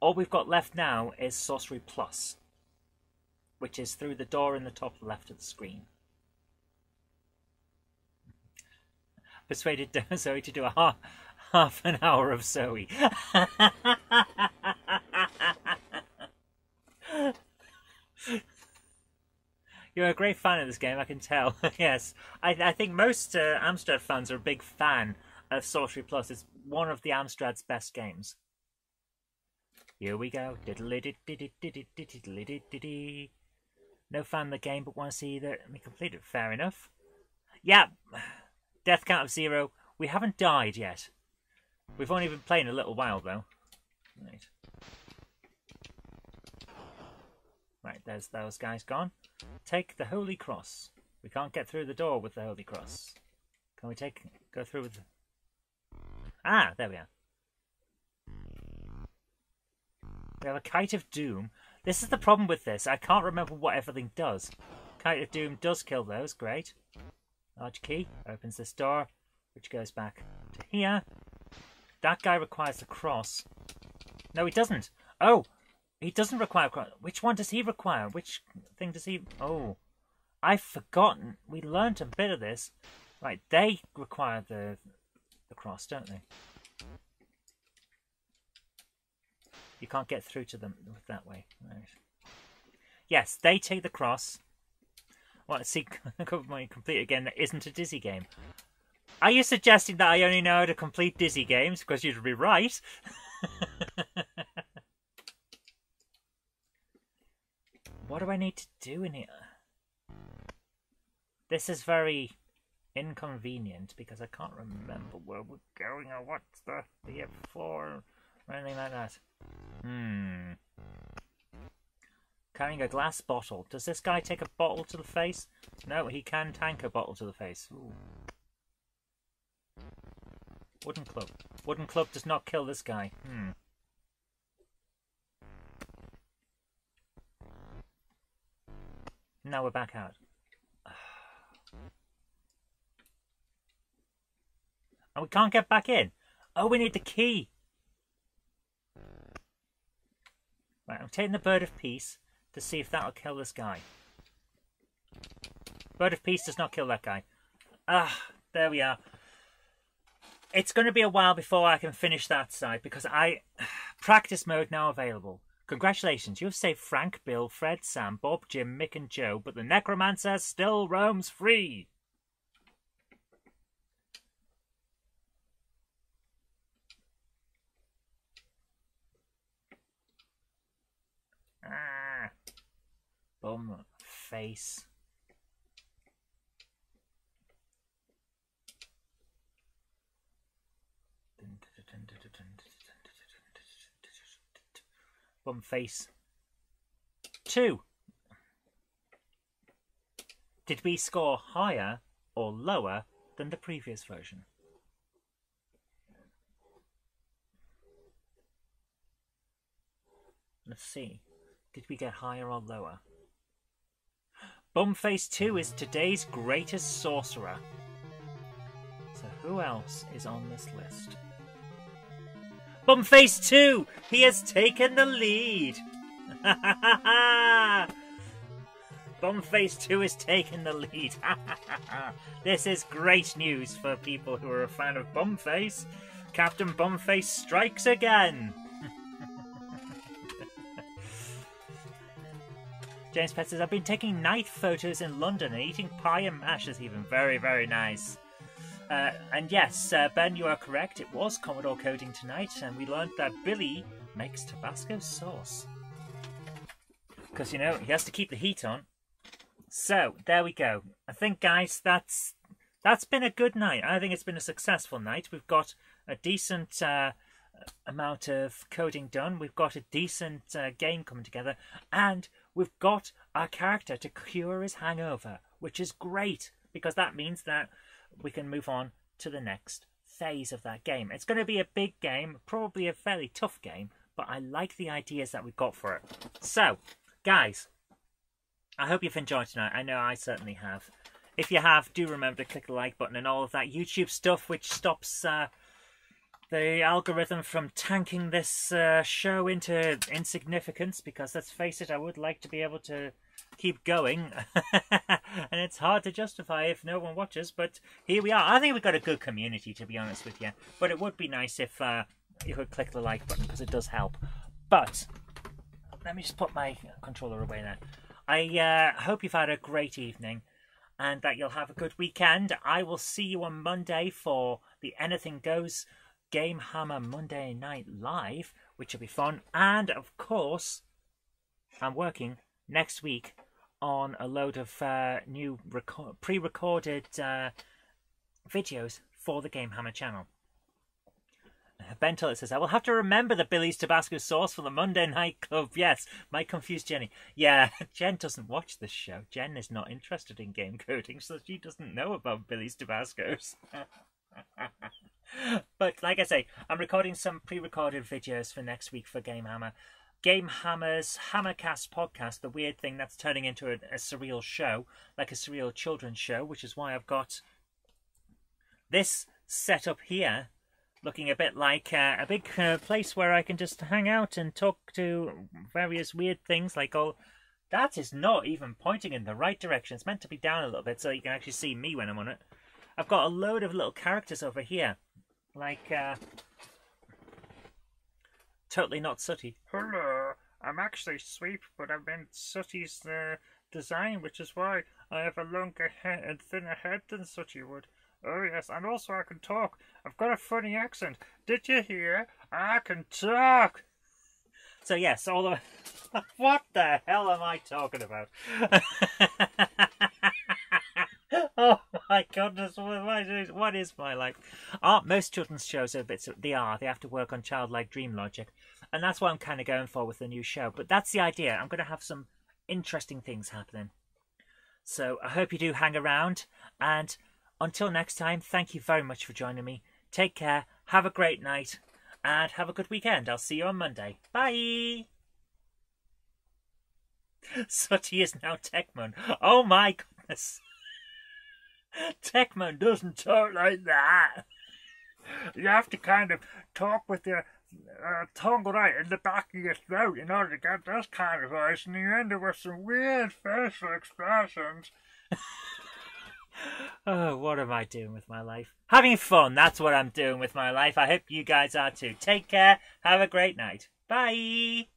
All we've got left now is sorcery plus, which is through the door in the top left of the screen. Persuaded Zoe to do a half, half an hour of Zoe. You're a great fan of this game, I can tell. yes, I, I, think most uh, Amstrad fans are a big fan of Sorcery Plus. It's one of the Amstrad's best games. Here we go. No fan of the game, but want to see that me complete it. Fair enough. Yeah, death count of zero. We haven't died yet. We've only been playing a little while, though. Right. Right, there's those guys gone. Take the Holy Cross. We can't get through the door with the Holy Cross. Can we take go through with... Ah, there we are. We have a Kite of Doom. This is the problem with this. I can't remember what everything does. Kite of Doom does kill those. Great. Large key opens this door, which goes back to here. That guy requires the cross. No, he doesn't. Oh, he doesn't require... Cross. Which one does he require? Which thing does he... Oh, I've forgotten. We learnt a bit of this. Right, they require the, the cross, don't they? You can't get through to them that way. Right. Yes, they take the cross. Well, see, my complete again. That isn't a Dizzy game. Are you suggesting that I only know how to complete Dizzy games? Because you'd be right. What do I need to do in here? This is very inconvenient because I can't remember where we're going or what's the, the floor or anything like that. Hmm. Carrying a glass bottle. Does this guy take a bottle to the face? No, he can tank a bottle to the face. Ooh. Wooden club. Wooden club does not kill this guy. Hmm. Now we're back out. And we can't get back in. Oh, we need the key. Right, I'm taking the Bird of Peace to see if that'll kill this guy. Bird of Peace does not kill that guy. Ah, there we are. It's going to be a while before I can finish that side because I... Practice mode now available. Congratulations, you have saved Frank, Bill, Fred, Sam, Bob, Jim, Mick, and Joe, but the Necromancer still roams free. Ah. Bum face. Bum face. Two. Did we score higher or lower than the previous version? Let's see. Did we get higher or lower? Bumface 2 is today's greatest sorcerer. So who else is on this list? Bumface 2! He has taken the lead! Bumface 2 has taken the lead. this is great news for people who are a fan of Bumface. Captain Bumface strikes again! James Pett says, I've been taking night photos in London and eating pie and mash is even very, very nice. Uh, and yes, uh, Ben, you are correct. It was Commodore coding tonight, and we learned that Billy makes Tabasco sauce. Because, you know, he has to keep the heat on. So, there we go. I think, guys, that's that's been a good night. I think it's been a successful night. We've got a decent uh, amount of coding done. We've got a decent uh, game coming together. And we've got our character to cure his hangover, which is great. Because that means that we can move on to the next phase of that game. It's going to be a big game, probably a fairly tough game, but I like the ideas that we've got for it. So, guys, I hope you've enjoyed tonight. I know I certainly have. If you have, do remember to click the like button and all of that YouTube stuff, which stops uh, the algorithm from tanking this uh, show into insignificance. Because let's face it, I would like to be able to keep going, and it's hard to justify if no one watches. But here we are. I think we've got a good community, to be honest with you. But it would be nice if uh, you could click the like button because it does help. But let me just put my controller away now. I uh, hope you've had a great evening and that you'll have a good weekend. I will see you on Monday for the Anything Goes Game Hammer Monday Night Live, which will be fun. And of course, I'm working next week on a load of uh, new pre recorded uh, videos for the Game Hammer channel. Ben Tullett says, I will have to remember the Billy's Tabasco sauce for the Monday Night Club. Yes, might confuse Jenny. Yeah, Jen doesn't watch this show. Jen is not interested in game coding, so she doesn't know about Billy's Tabascos. but like I say, I'm recording some pre-recorded videos for next week for Game Hammer. Game Hammer's Hammercast podcast, the weird thing that's turning into a, a surreal show, like a surreal children's show, which is why I've got this set up here looking a bit like uh, a big uh, place where I can just hang out and talk to various weird things like all. That is not even pointing in the right direction. It's meant to be down a little bit so you can actually see me when I'm on it. I've got a load of little characters over here. Like, uh, totally not Sooty. Hello, I'm actually Sweep, but I've been Sooty's uh, design, which is why I have a longer head and thinner head than Sooty would. Oh, yes, and also I can talk. I've got a funny accent. Did you hear? I can talk. So, yes, all the. what the hell am I talking about? oh my goodness, what is my life? Oh, most children's shows are a bit. They are. They have to work on childlike dream logic. And that's what I'm kind of going for with the new show. But that's the idea. I'm going to have some interesting things happening. So I hope you do hang around. And until next time, thank you very much for joining me. Take care, have a great night, and have a good weekend. I'll see you on Monday. Bye! Sooty is now Techman. Oh my goodness! Techman doesn't talk like that. You have to kind of talk with your uh, tongue right in the back of your throat in order to get this kind of voice, and you end up with some weird facial expressions. oh, what am I doing with my life? Having fun, that's what I'm doing with my life. I hope you guys are too. Take care. Have a great night. Bye.